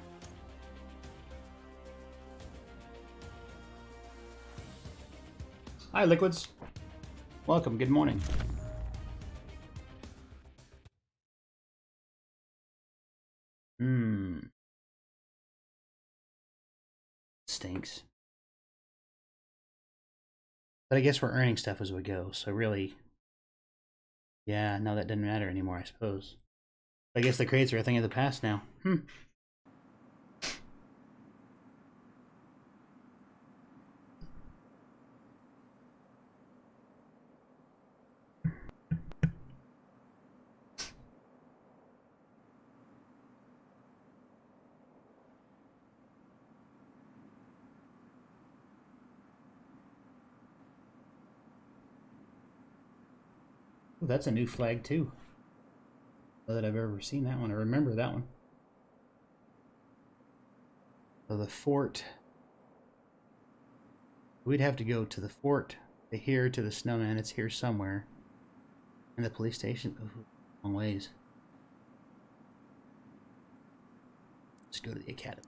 Hi, Liquids. Welcome. Good morning. Hmm. Stinks. But I guess we're earning stuff as we go, so really... Yeah, no, that doesn't matter anymore, I suppose. I guess the crates are a thing of the past now. Hmm. That's a new flag too. That I've ever seen that one. I remember that one. So the fort. We'd have to go to the fort, to here, to the snowman. It's here somewhere. And the police station. Ooh, long ways. Let's go to the academy.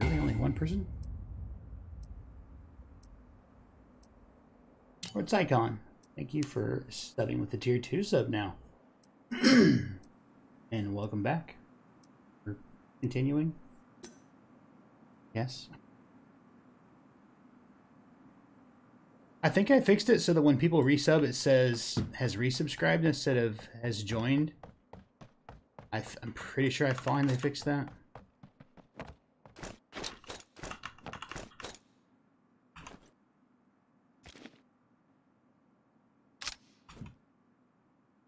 Really only one person? What's Icon? Thank you for studying with the tier 2 sub now. [CLEARS THROAT] and welcome back. We're continuing. Yes. I think I fixed it so that when people resub, it says has resubscribed instead of has joined. I am pretty sure I finally fixed that.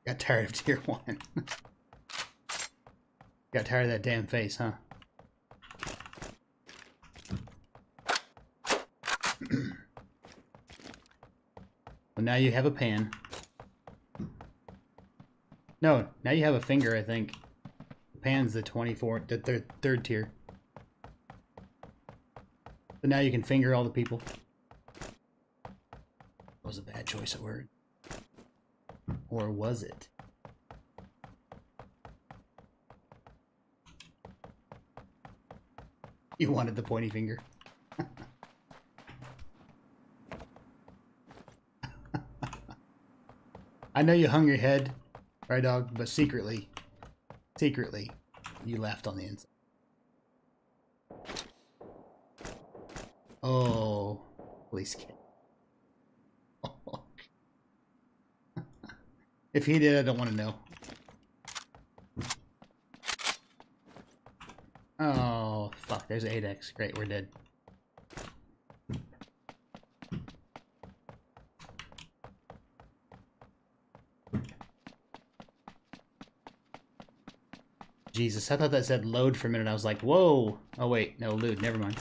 Got tired of tier one. [LAUGHS] Got tired of that damn face, huh? [CLEARS THROAT] well, now you have a pan. No, now you have a finger, I think. The pan's the 24, the third, third tier. So now you can finger all the people. That was a bad choice of word. Or was it? You wanted the pointy finger. [LAUGHS] I know you hung your head, right dog, but secretly, secretly, you laughed on the inside. Oh, police kid. If he did, I don't want to know. Oh, fuck. There's 8x. Great, we're dead. Jesus, I thought that said load for a minute. I was like, whoa. Oh, wait. No, load. Never mind.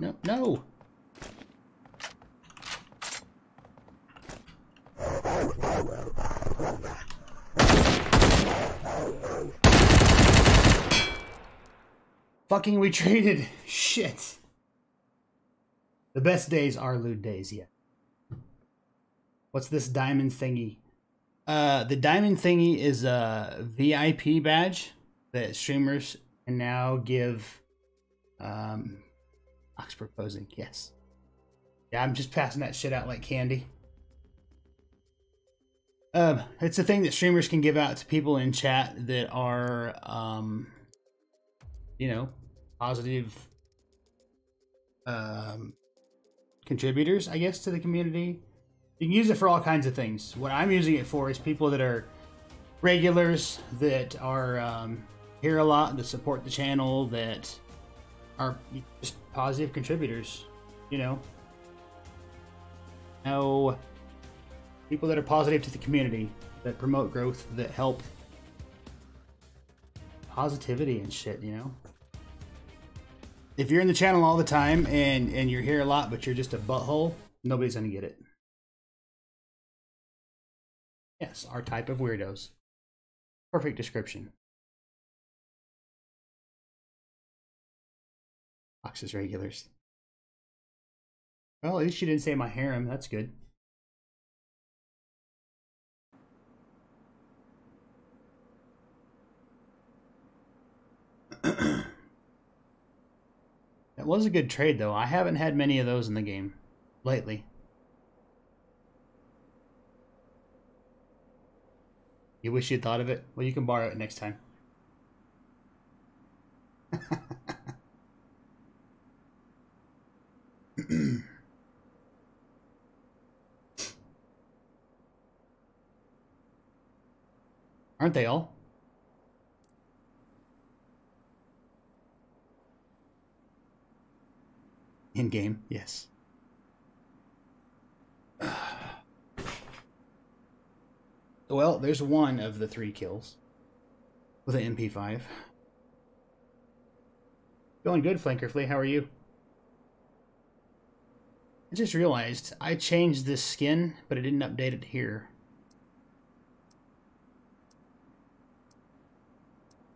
No, no. Fucking we traded. [LAUGHS] Shit. The best days are lewd days, yeah. What's this diamond thingy? Uh, the diamond thingy is a VIP badge that streamers can now give um, Ox proposing, yes. Yeah, I'm just passing that shit out like candy. Um, it's a thing that streamers can give out to people in chat that are, um, you know, positive um, contributors, I guess, to the community. You can use it for all kinds of things. What I'm using it for is people that are regulars that are um, here a lot, that support the channel, that are just positive contributors, you know. No. People that are positive to the community, that promote growth, that help positivity and shit, you know? If you're in the channel all the time and, and you're here a lot, but you're just a butthole, nobody's gonna get it. Yes, our type of weirdos. Perfect description. Hox's regulars. Well, at least you didn't say my harem. That's good. Was a good trade, though. I haven't had many of those in the game lately. You wish you'd thought of it? Well, you can borrow it next time. [LAUGHS] Aren't they all? In game, yes. [SIGHS] well, there's one of the three kills with an MP5. Going good, Flankerflea. How are you? I just realized I changed this skin, but I didn't update it here.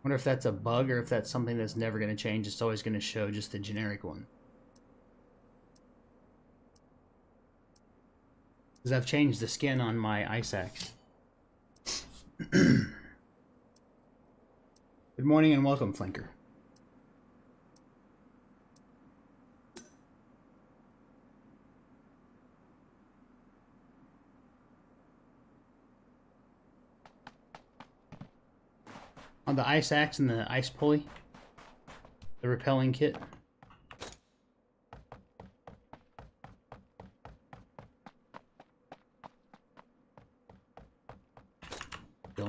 wonder if that's a bug or if that's something that's never going to change. It's always going to show just the generic one. Because I've changed the skin on my ice axe. [CLEARS THROAT] Good morning and welcome, Flanker. on the ice axe and the ice pulley, the rappelling kit.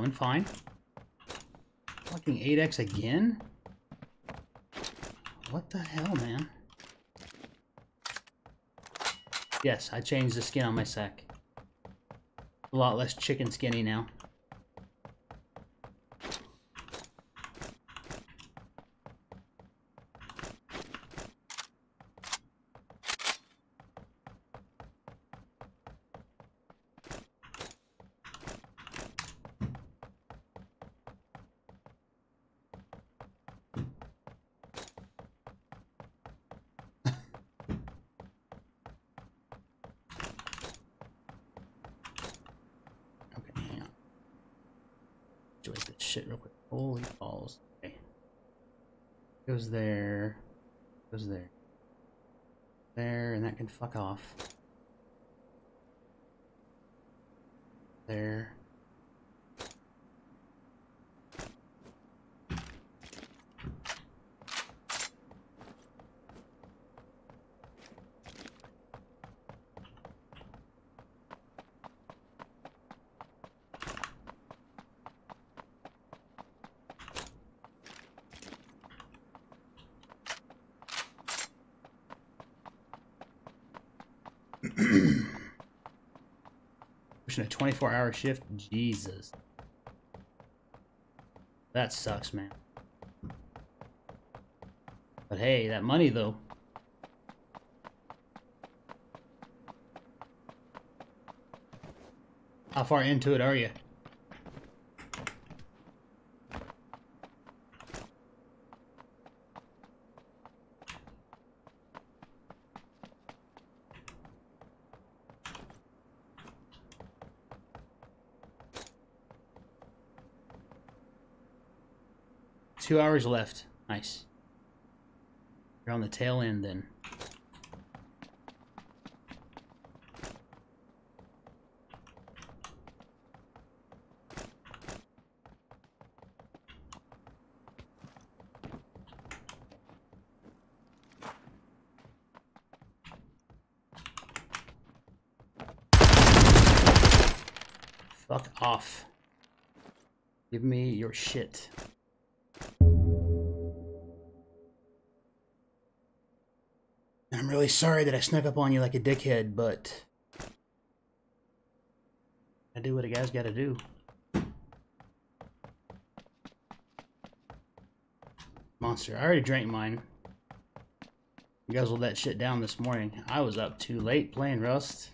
Going fine. Fucking 8x again? What the hell, man? Yes, I changed the skin on my sack. A lot less chicken skinny now. goes there, goes there, there, and that can fuck off. There. Pushing a 24 hour shift? Jesus. That sucks, man. But hey, that money though. How far into it are you? Two hours left. Nice. You're on the tail end then. Fuck off. Give me your shit. Really sorry that I snuck up on you like a dickhead, but... I do what a guy's got to do. Monster. I already drank mine. Guzzled that shit down this morning. I was up too late playing Rust.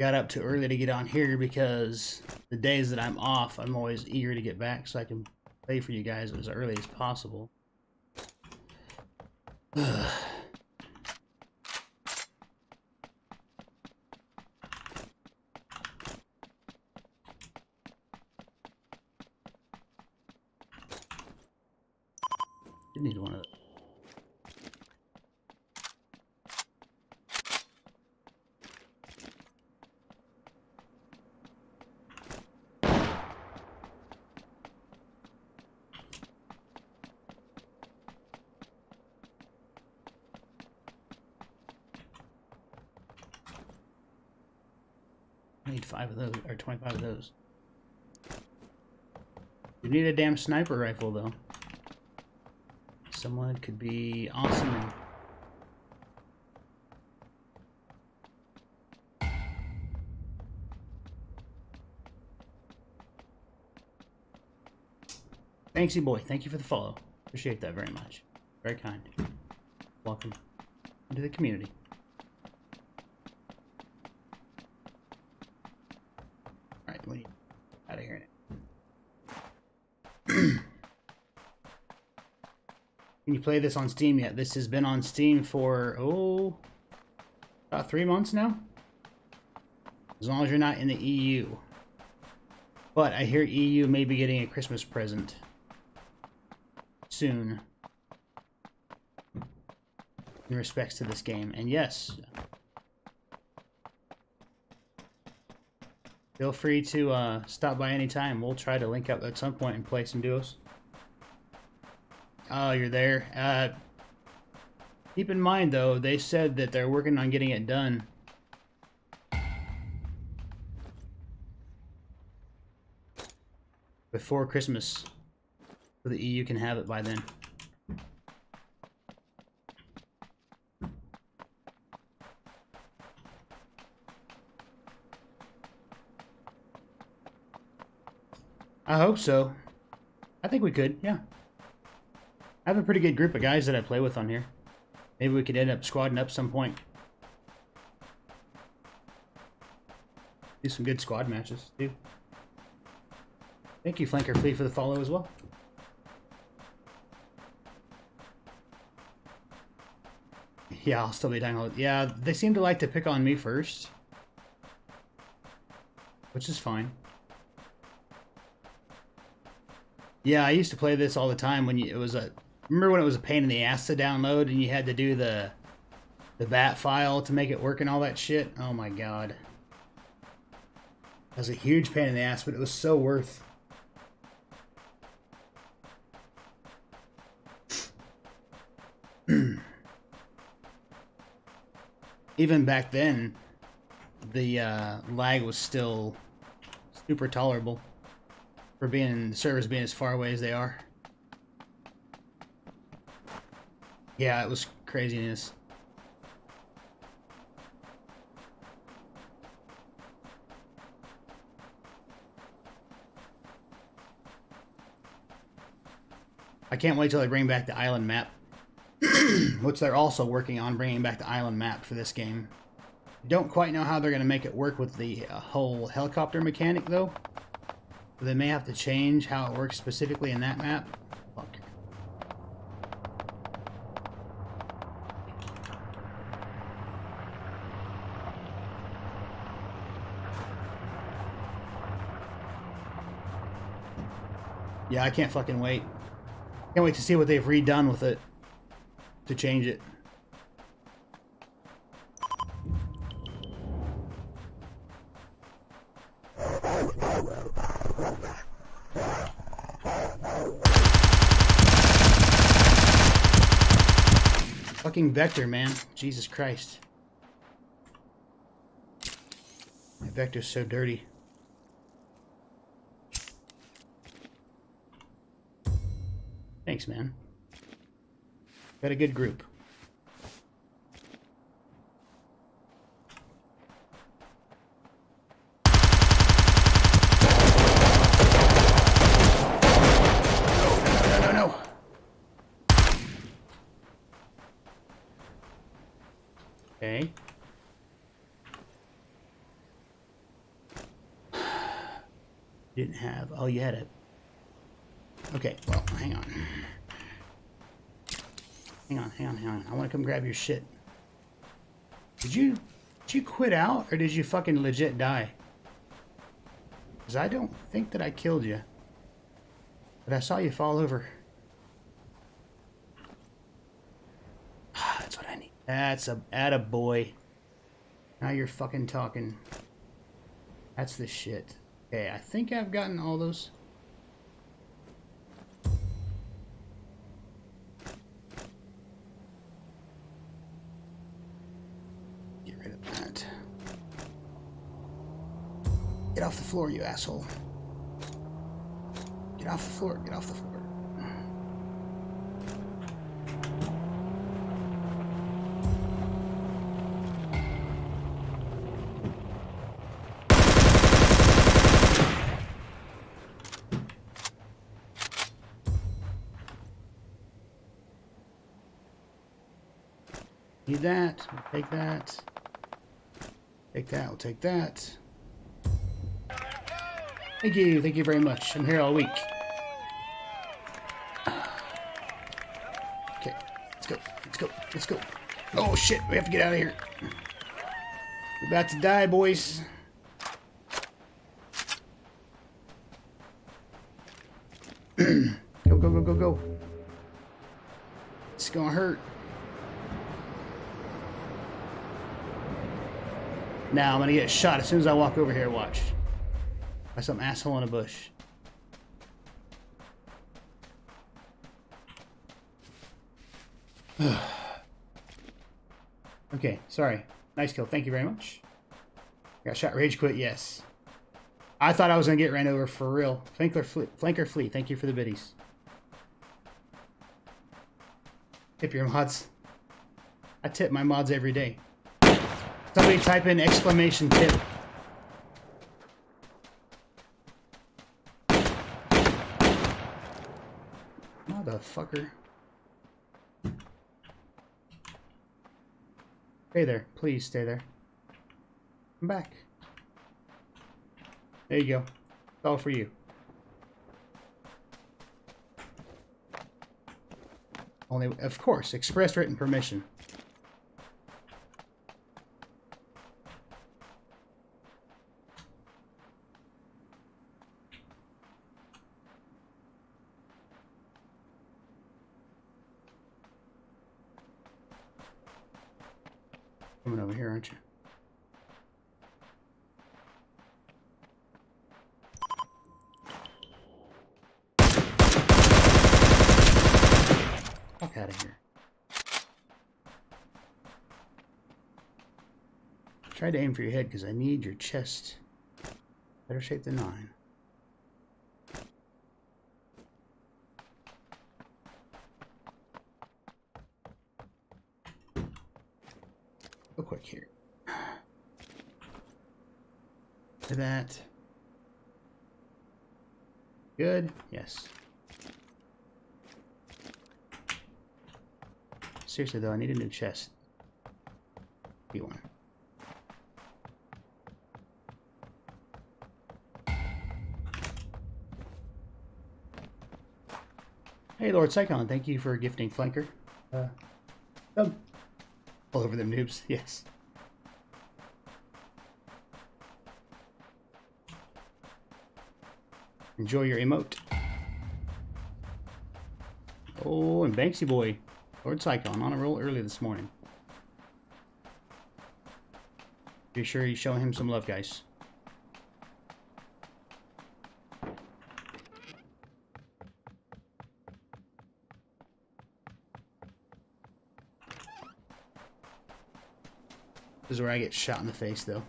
Got up too early to get on here because the days that I'm off, I'm always eager to get back so I can play for you guys as early as possible. [SIGHS] You need one of those. I need five of those, or 25 of those. You need a damn sniper rifle, though. Someone could be awesome and Thanksy boy, thank you for the follow. Appreciate that very much. Very kind. Welcome into the community. Alright, we out of here now. Play this on Steam yet? This has been on Steam for, oh, about three months now? As long as you're not in the EU. But I hear EU may be getting a Christmas present soon in respects to this game. And yes, feel free to uh, stop by anytime. We'll try to link up at some point and play some duos. Oh, you're there. Uh, keep in mind, though, they said that they're working on getting it done. Before Christmas. So the EU can have it by then. I hope so. I think we could, yeah. I have a pretty good group of guys that I play with on here. Maybe we could end up squadding up some point. Do some good squad matches, too. Thank you, Flanker Flea, for the follow as well. [LAUGHS] Yeah, I'll still be downloading. Yeah, they seem to like to pick on me first. Which is fine. Yeah, I used to play this all the time when you, it was a Remember when it was a pain in the ass to download and you had to do the the bat file to make it work and all that shit? Oh my god. That was a huge pain in the ass, but it was so worth. [CLEARS THROAT] Even back then, the uh, lag was still super tolerable for being the servers being as far away as they are. Yeah, it was craziness. I can't wait till they bring back the island map, [CLEARS THROAT] which they're also working on bringing back the island map for this game. Don't quite know how they're going to make it work with the uh, whole helicopter mechanic, though. They may have to change how it works specifically in that map. Yeah, I can't fucking wait. Can't wait to see what they've redone with it to change it. Fucking Vector, man. Jesus Christ. My Vector's so dirty. Thanks, man. Got a good group. Okay. [SIGHS] Didn't have. Oh, you had it. Okay, well, hang on. Hang on, hang on, hang on. I want to come grab your shit. Did you did you quit out or did you fucking legit die? Because I don't think that I killed you. But I saw you fall over. [SIGHS] That's what I need. That's a at a boy. Now you're fucking talking. That's the shit. Okay, I think I've gotten all those. Floor, you asshole. Get off the floor, get off the floor. Need that. Take that. Take that. We'll take that. Thank you. Thank you very much. I'm here all week. Okay. Let's go. Let's go. Let's go. Oh, shit. We have to get out of here. We're about to die, boys. [CLEARS THROAT] go, go, go, go, go. It's gonna hurt. Now I'm gonna get shot as soon as I walk over here. Watch. By some asshole in a bush. [SIGHS] okay, sorry. Nice kill. Thank you very much. Got shot. Rage quit. Yes. I thought I was gonna get ran over for real. Flanker Fleet. Flanker Fleet. Thank you for the biddies. Tip your mods. I tip my mods every day. Somebody type in exclamation tip. Motherfucker. Stay there. Please stay there. Come back. There you go. It's all for you. Only, of course, express written permission. Coming over here, aren't you? Fuck out of here. Try to aim for your head because I need your chest. Better shape than mine. Real quick here. To that. Good. Yes. Seriously though, I need a new chest. Be one. Hey, Lord Psychon, thank you for gifting Flanker. Uh, oh, all over them noobs, [LAUGHS] yes. Enjoy your emote. Oh, and Banksy Boy, Lord Psychon, on a roll early this morning. Be sure you show him some love, guys. Where I get shot in the face, though.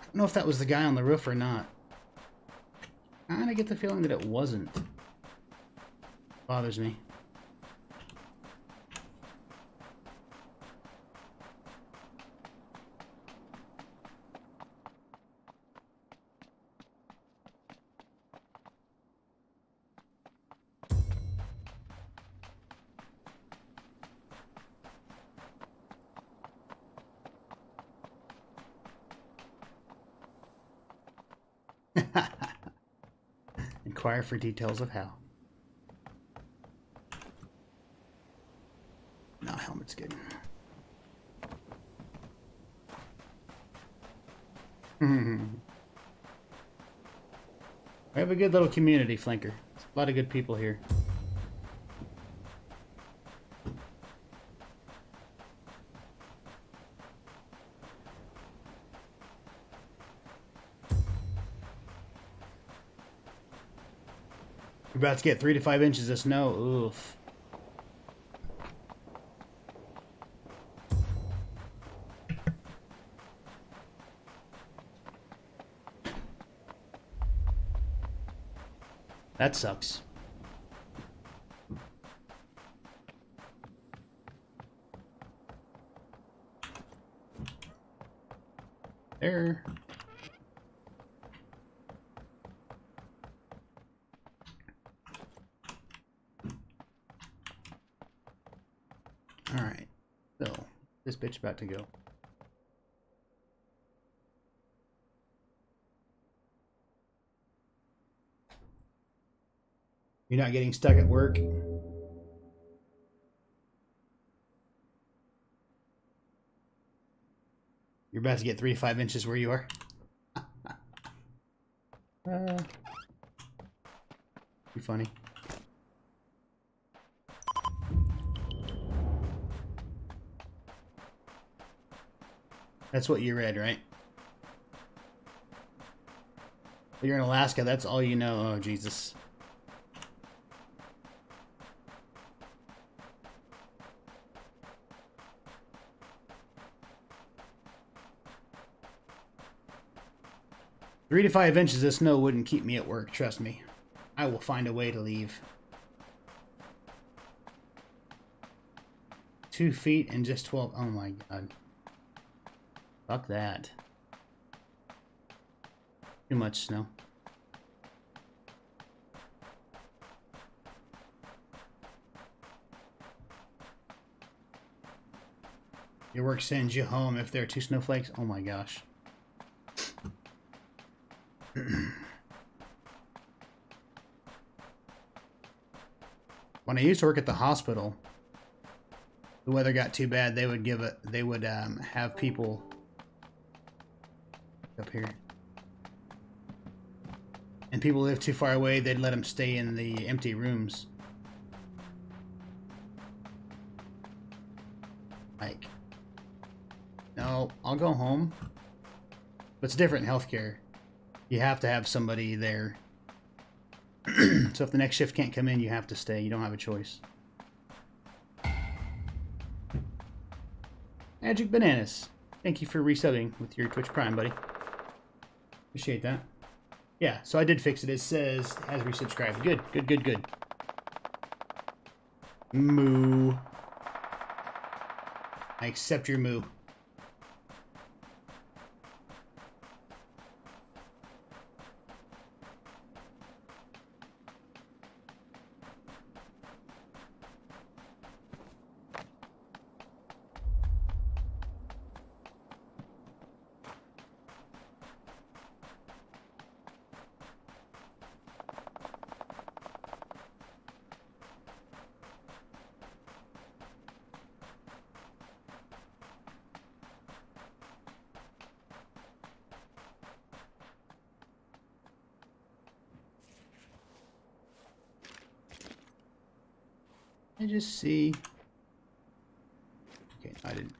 I don't know if that was the guy on the roof or not. I kind of get the feeling that it wasn't. Bothers me. For details of how. No, helmet's good. [LAUGHS] we have a good little community, Flanker. A lot of good people here. We're about to get three to five inches of snow. Oof. That sucks. There. Alright. So, this bitch about to go. You're not getting stuck at work. You're about to get three to five inches where you are. [LAUGHS] uh, be funny. That's what you read, right? You're in Alaska, that's all you know. Oh, Jesus. Three to five inches of snow wouldn't keep me at work, trust me. I will find a way to leave. Two feet and just 12. Oh my god. Fuck that. Too much snow. Your work sends you home if there are two snowflakes. Oh my gosh. [CLEARS THROAT] when I used to work at the hospital, the weather got too bad, they would give it. They would um, have people up here, and people live too far away. They'd let them stay in the empty rooms. Like, no, I'll go home. But it's different in healthcare. You have to have somebody there. [CLEARS THROAT] so if the next shift can't come in, you have to stay. You don't have a choice. Magic Bananas. Thank you for resubbing with your Twitch Prime, buddy. Appreciate that. Yeah, so I did fix it. It says has resubscribed. Good, good, good, good. Moo. I accept your moo. Just see? Okay, I didn't.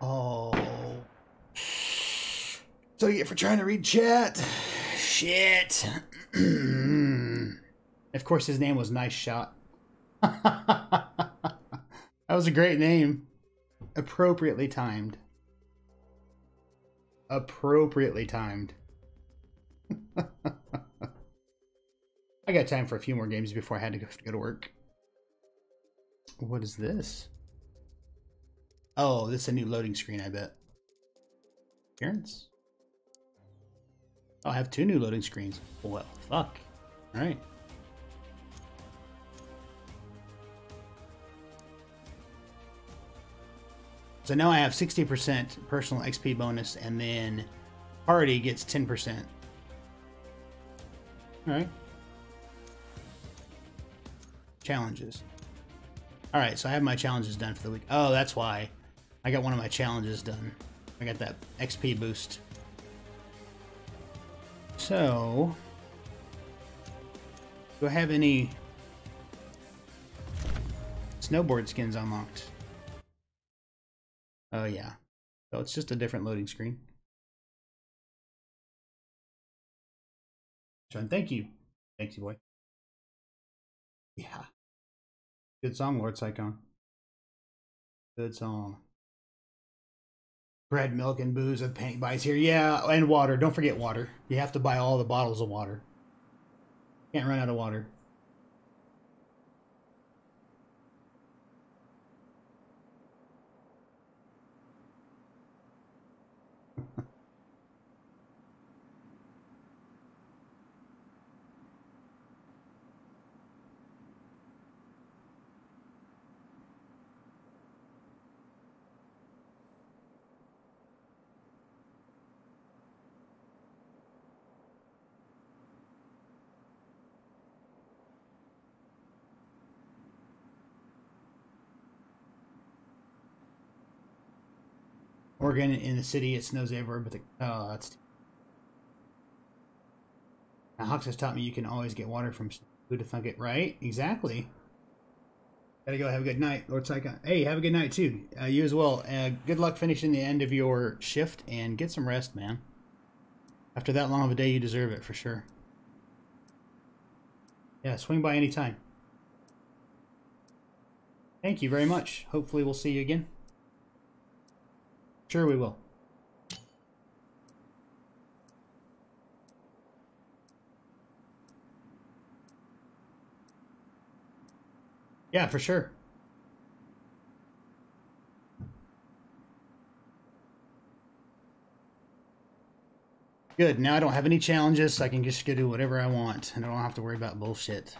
Oh. So you get for trying to read chat. Shit. [CLEARS THROAT] of course, his name was Nice Shot. [LAUGHS] that was a great name. Appropriately timed appropriately timed. [LAUGHS] I got time for a few more games before I had to go, to work. What is this? Oh, this is a new loading screen, I bet. Appearance? Oh, I'll have two new loading screens. Well, fuck. Alright. So now I have 60% personal XP bonus, and then party gets 10%. Alright. Challenges. Alright, so I have my challenges done for the week. Oh, that's why. I got one of my challenges done. I got that XP boost. So... Do I have any snowboard skins unlocked? Oh yeah. So it's just a different loading screen. John, thank you. Thank you, boy. Yeah. Good song, Lord Cyclone. Good song. Bread, milk, and booze with paint buys here. Yeah, and water. Don't forget water. You have to buy all the bottles of water. Can't run out of water. Oregon in the city, it snows everywhere, but the oh, that's. Now, Hox has taught me you can always get water from who to thunk it. Right? Exactly. Gotta go. Have a good night, Lord Psycho. Hey, have a good night too. Uh, you as well. Uh, good luck finishing the end of your shift and get some rest, man. After that long of a day, you deserve it for sure. Yeah, swing by anytime. Thank you very much. Hopefully, we'll see you again. Sure, we will. Yeah, for sure. Good. Now I don't have any challenges, so I can just go do whatever I want, and I don't have to worry about bullshit.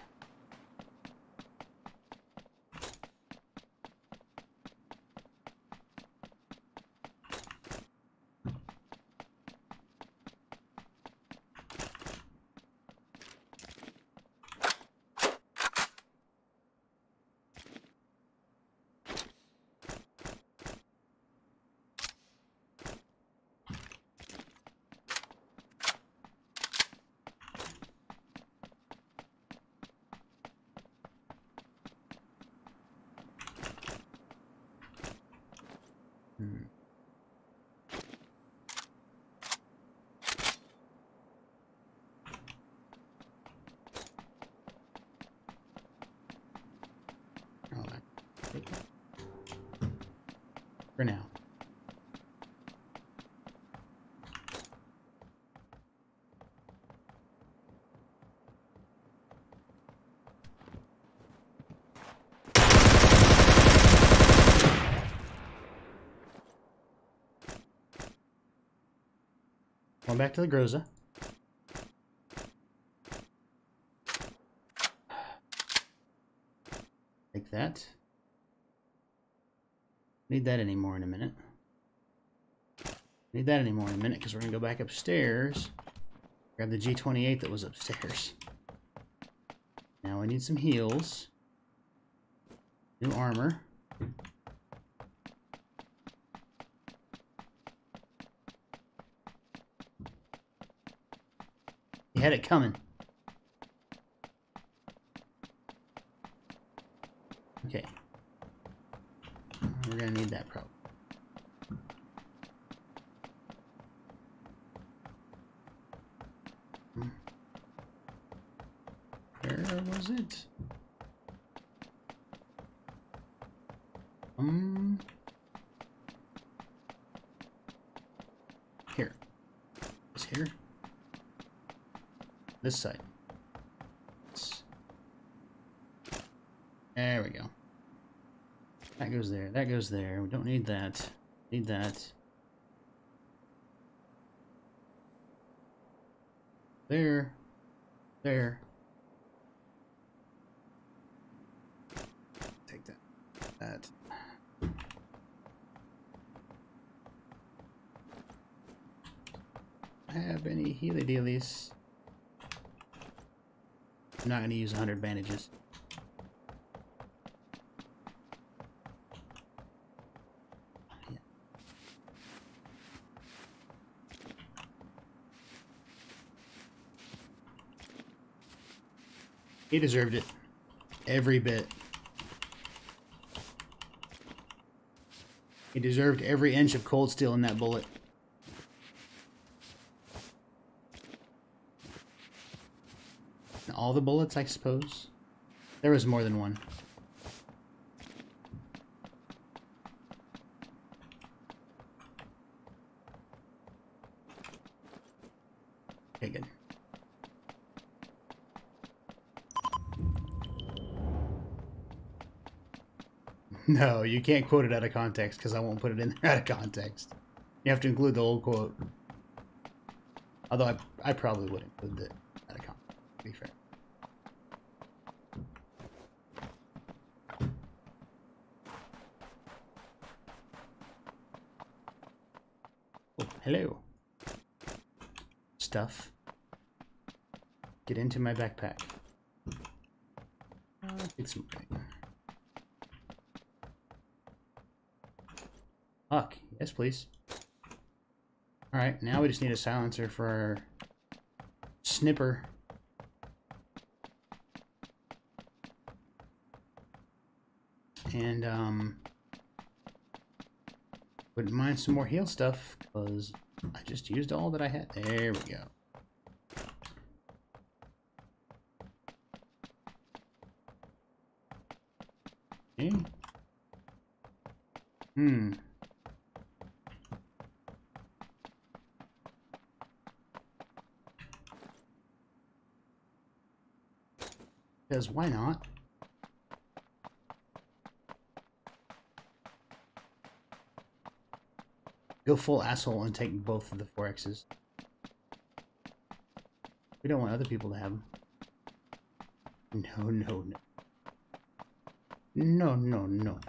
For now. Going back to the Groza. Like that. Need that anymore in a minute. Need that anymore in a minute because we're going to go back upstairs. Grab the G28 that was upstairs. Now we need some heals. New armor. He had it coming. Okay. We're gonna need that. Hmm. Where was it? Um. This side. There we go. That goes there. That goes there. We don't need that. Need that. There. There. Take that. That. Have any healy dealies? I'm not going to use 100 bandages. He deserved it. Every bit. He deserved every inch of cold steel in that bullet. All the bullets, I suppose? There was more than one. Okay, good. [LAUGHS] No, you can't quote it out of context because I won't put it in there [LAUGHS] out of context. You have to include the whole quote. Although I, I probably would include it out of context, to be fair. Oh, hello. Stuff. Get into my backpack. It's Fuck. Yes, please. Alright, now we just need a silencer for our snipper. And, um... Wouldn't mind some more heal stuff, because I just used all that I had. There we go. Okay. Hmm. Because why not? Go full asshole and take both of the 4Xs. We don't want other people to have them. No, no, no. No, no, no.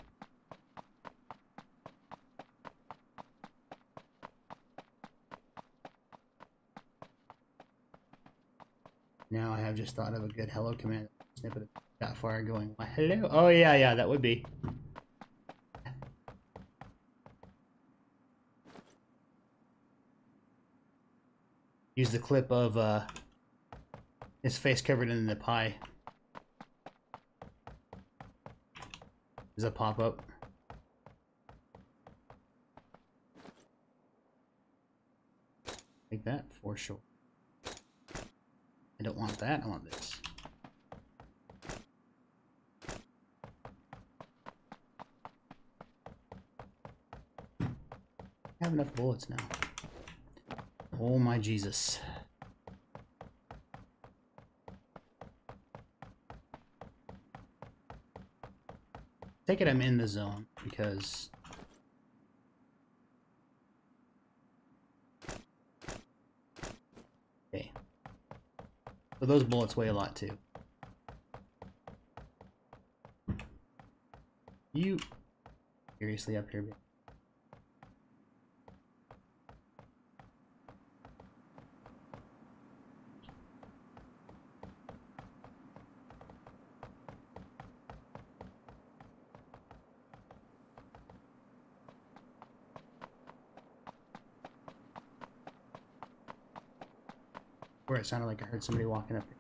Now I have just thought of a good hello command snippet that far going, hello? Oh, yeah, yeah, that would be. Use the clip of uh, his face covered in the pie. Does that pop up? Take that for sure. I don't want that, I want this. I have enough bullets now. Oh my Jesus. Take it I'm in the zone because Okay. Those bullets weigh a lot too. You seriously up here, it sounded like I heard somebody walking up here.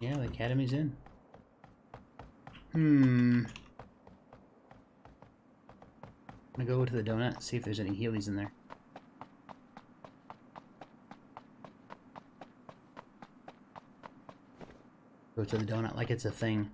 Yeah, the academy's in. Hmm. I'm gonna go to the donut, see if there's any Heelys in there. To the donut like it's a thing.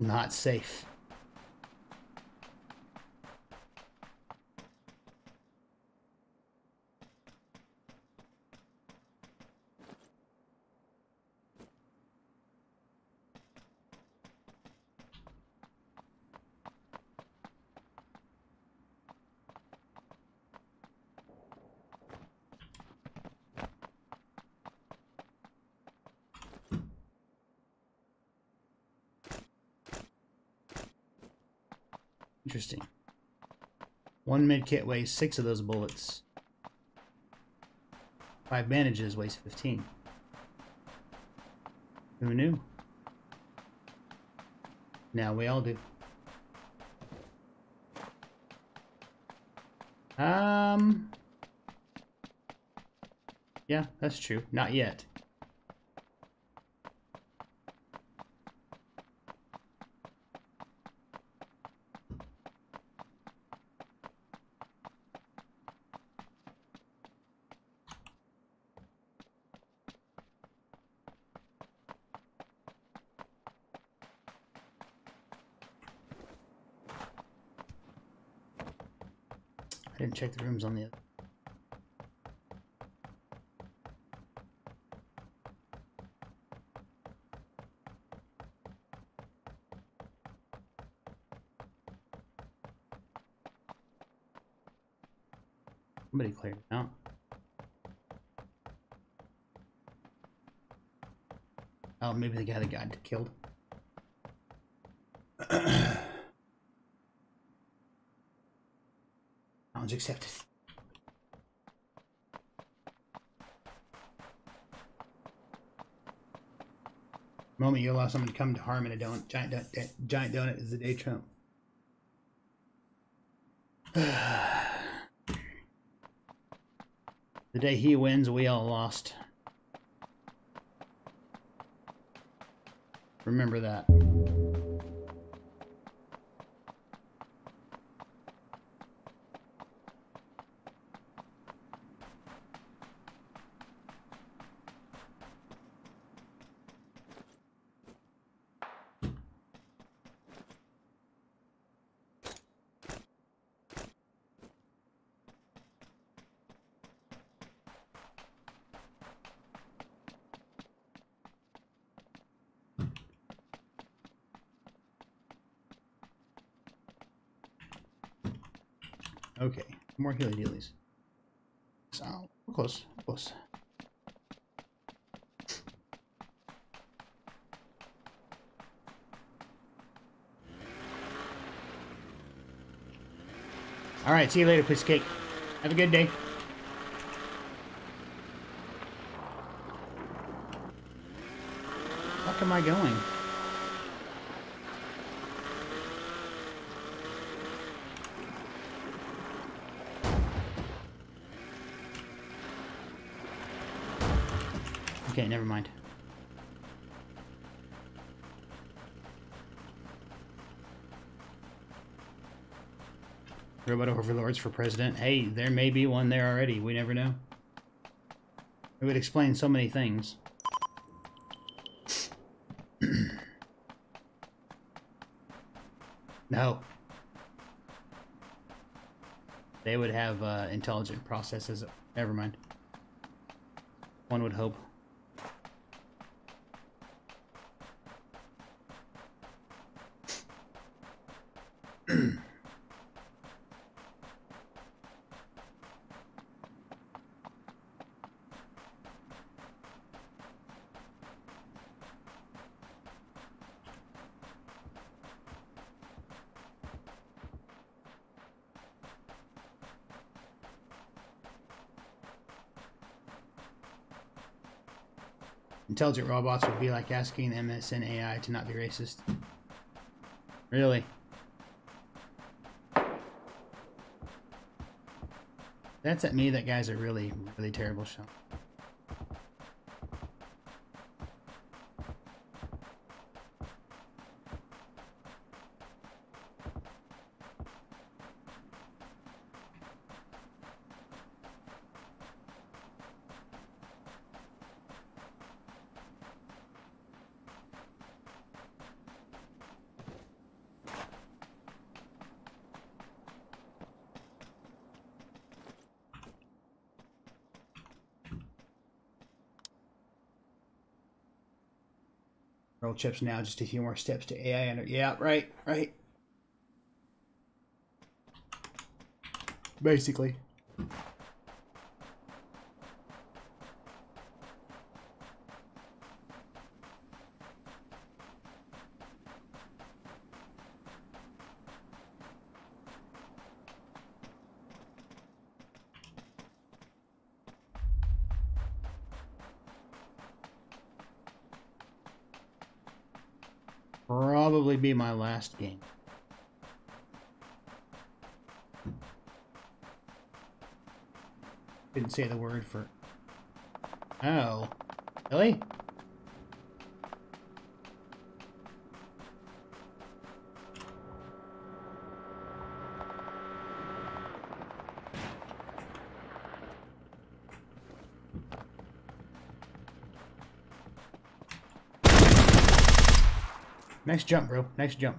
Not safe. Weighs six of those bullets. Five bandages weighs 15. Who knew? Now we all do. Um. Yeah, that's true. Not yet. I didn't check the rooms on the other. Somebody cleared it out. Oh, maybe the guy that got killed. Accepted. Moment you allow someone to come to harm in a donut, giant, donut, giant donut is the day Trump. [SIGHS] the day he wins, we all lost. Remember that. Okay, more healy dealies. So, we're close, we're close. All right, see you later, of cake. Have a good day. Fuck am I going? Okay, never mind. Robot overlords for president. Hey, there may be one there already. We never know. It would explain so many things. [CLEARS THROAT] no. They would have uh, intelligent processes. Never mind. One would hope. Intelligent robots would be like asking the MSN AI to not be racist. Really? That's at me that guy's a really, really terrible shot. Chips now, just a few more steps to AI. And yeah, right, right. Basically. probably be my last game. Didn't say the word for... Oh. Really? Nice jump, bro. Nice jump.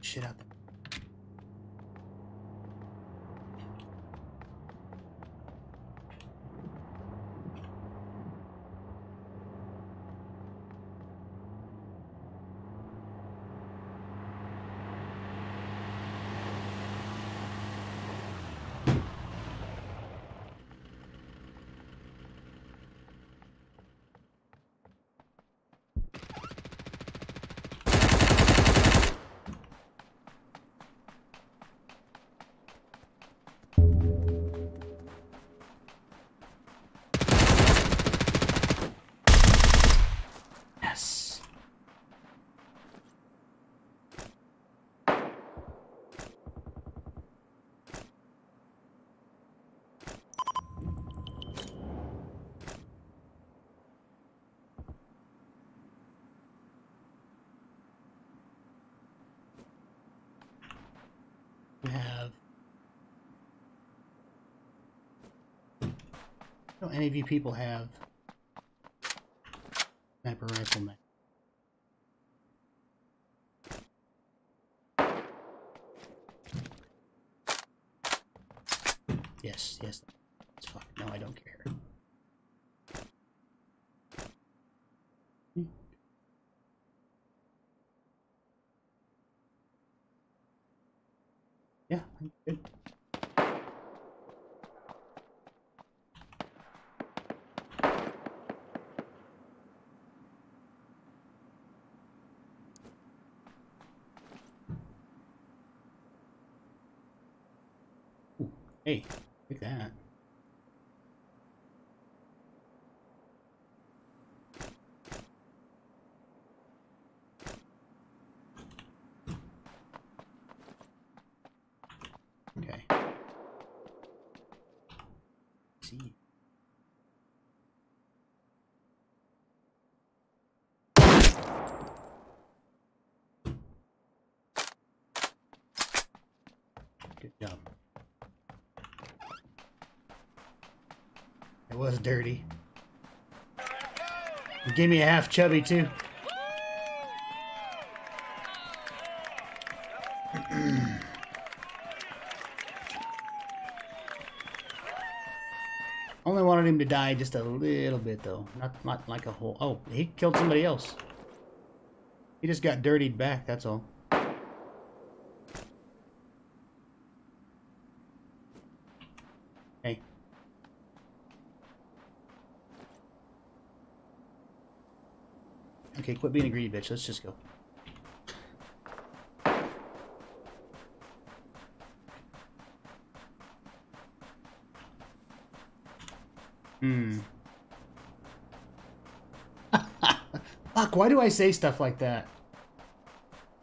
Shit out there. Yes. We have. Don't any of you people have sniper rifleman? Yes, yes. It's fine. No, I don't care. Hmm. Yeah, I'm good. Hey, look at that. Okay. see. Good job. It was dirty. Give me a half chubby too. [CLEARS THROAT] Only wanted him to die just a little bit though. Not not like a whole oh, he killed somebody else. He just got dirtied back, that's all. Hey. Okay, quit being a greedy bitch. Let's just go. Hmm. [LAUGHS] Fuck, why do I say stuff like that?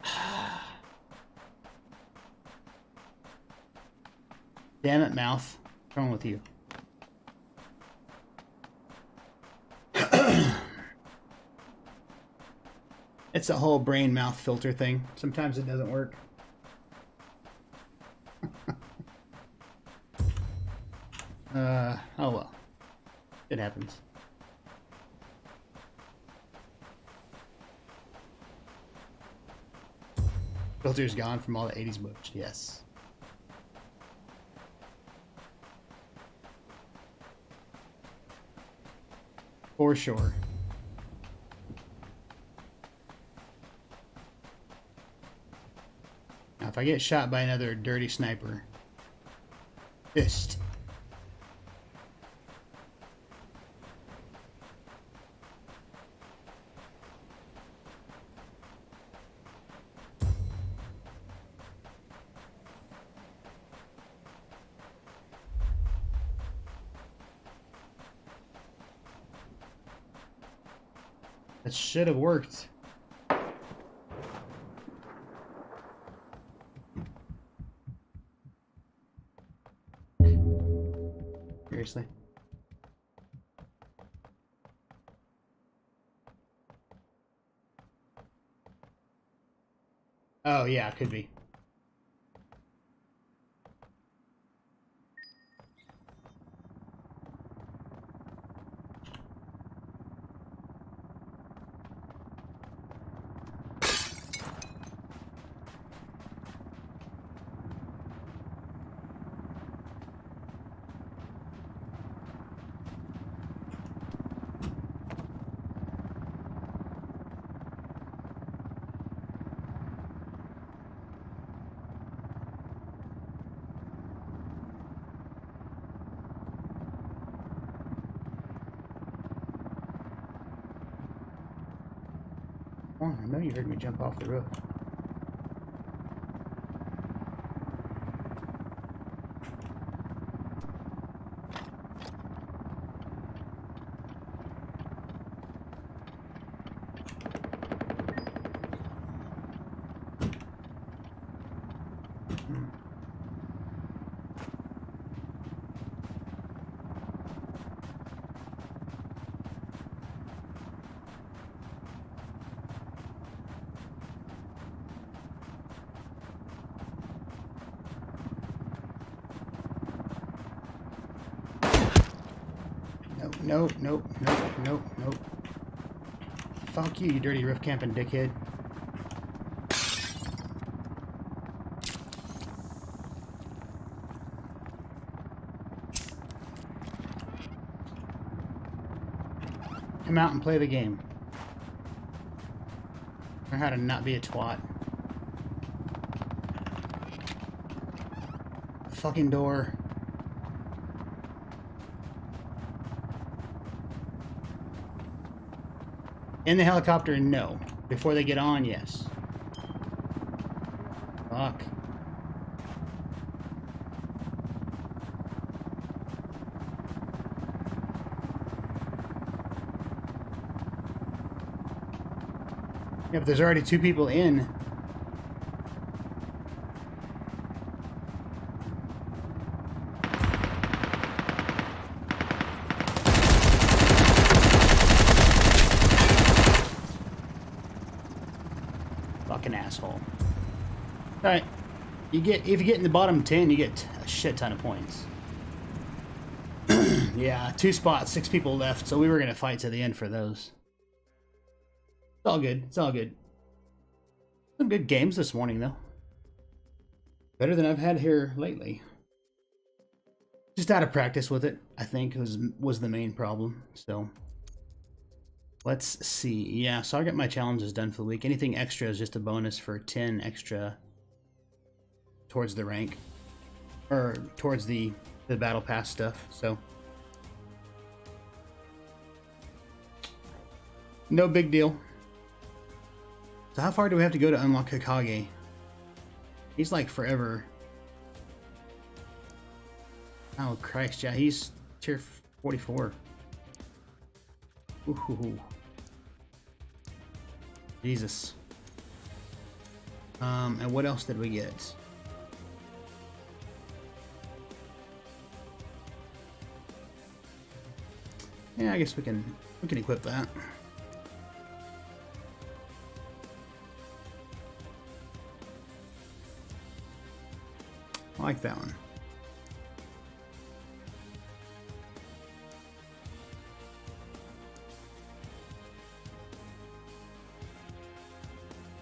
[SIGHS] Damn it, mouth. What's wrong with you? It's a whole brain mouth filter thing. Sometimes it doesn't work. [LAUGHS] uh, oh well. It happens. Filter's gone from all the 80s books, yes. For sure. Now, if I get shot by another dirty sniper, Fist. That should have worked. Seriously. Oh, yeah, could be. Oh, I know you heard me jump off the roof. Nope, nope, nope, nope, nope, nope. You, you dirty roof camping dickhead. Come out and play the game. Learn how to not be a twat. Fucking door. In the helicopter, no. Before they get on, yes. Fuck. Yeah, but there's already two people in. Fucking asshole. Alright. You get if you get in the bottom ten, you get a shit ton of points. [CLEARS THROAT] yeah, two spots, six people left, so we were gonna fight to the end for those. It's all good. It's all good. Some good games this morning though. Better than I've had here lately. Just out of practice with it, I think was was the main problem. So Let's see. Yeah, so I got my challenges done for the week. Anything extra is just a bonus for 10 extra towards the rank. Or towards the, the battle pass stuff, so. No big deal. So how far do we have to go to unlock Hikage? He's like forever. Oh Christ, yeah, he's tier 44. Ooh. Jesus. Um, and what else did we get? Yeah, I guess we can we can equip that. I like that one.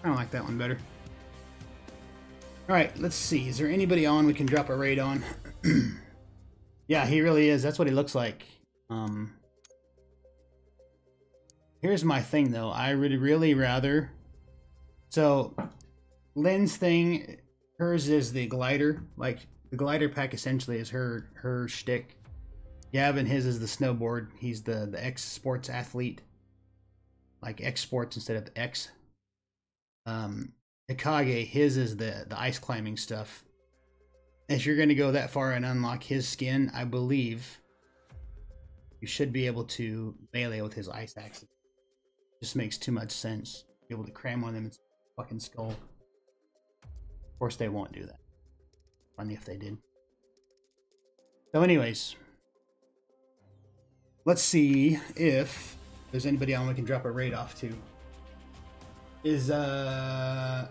I like that one better. Alright, let's see. Is there anybody on we can drop a raid on? [CLEARS THROAT] yeah, he really is. That's what he looks like. Um, here's my thing, though. I would really rather... So, Lynn's thing, hers is the glider. Like, The glider pack essentially is her her shtick. Gavin, his is the snowboard. He's the the X sports athlete, like X sports instead of X. Um, Hikage, his is the the ice climbing stuff. If you're going to go that far and unlock his skin, I believe you should be able to melee with his ice axe. Just makes too much sense. Be able to cram on them its fucking skull. Of course, they won't do that. Funny if they did. So, anyways, let's see if there's anybody on we can drop a raid off to. Is uh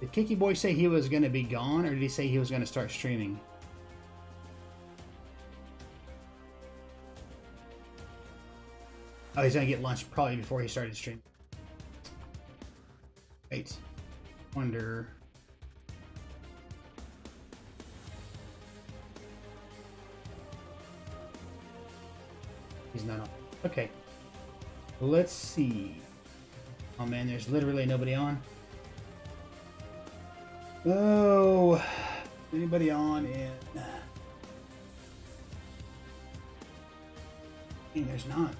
did Kiki Boy say he was going to be gone, or did he say he was going to start streaming? Oh, he's to get lunch probably before he started streaming. Wait. Wonder... He's not on. Okay. Let's see. Oh man, there's literally nobody on. Oh, anybody on in? And there's not.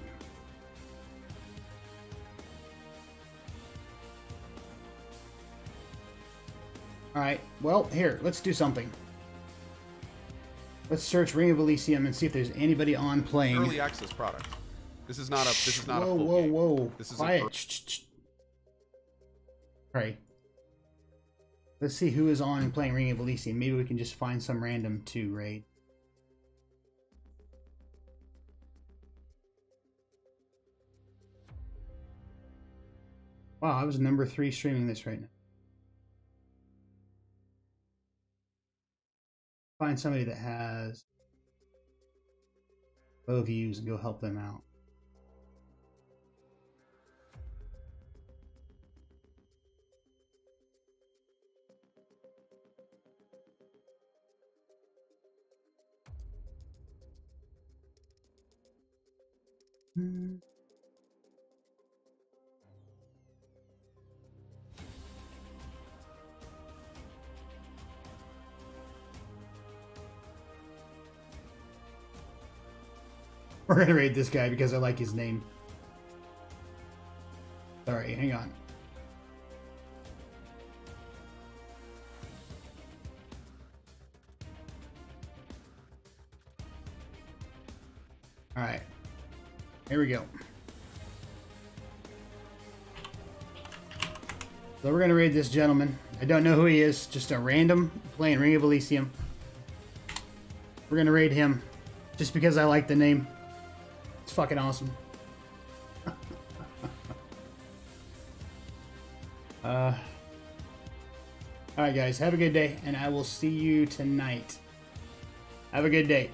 Alright, well, here, let's do something. Let's search Ring of Elysium and see if there's anybody on playing. Early access product. This is not a. This is not whoa, a full whoa, game. whoa! This is Quiet. a. Shh, shh, shh. Right. Let's see who is on and playing Ring of Elysium. Maybe we can just find some random to raid. Wow, I was number three streaming this right now. Find somebody that has low views and go help them out. Hmm. [LAUGHS] We're gonna raid this guy because I like his name. Sorry, hang on. Alright. Here we go. So we're gonna raid this gentleman. I don't know who he is, just a random playing Ring of Elysium. We're gonna raid him just because I like the name. It's fucking awesome. [LAUGHS] uh, Alright guys, have a good day, and I will see you tonight. Have a good day.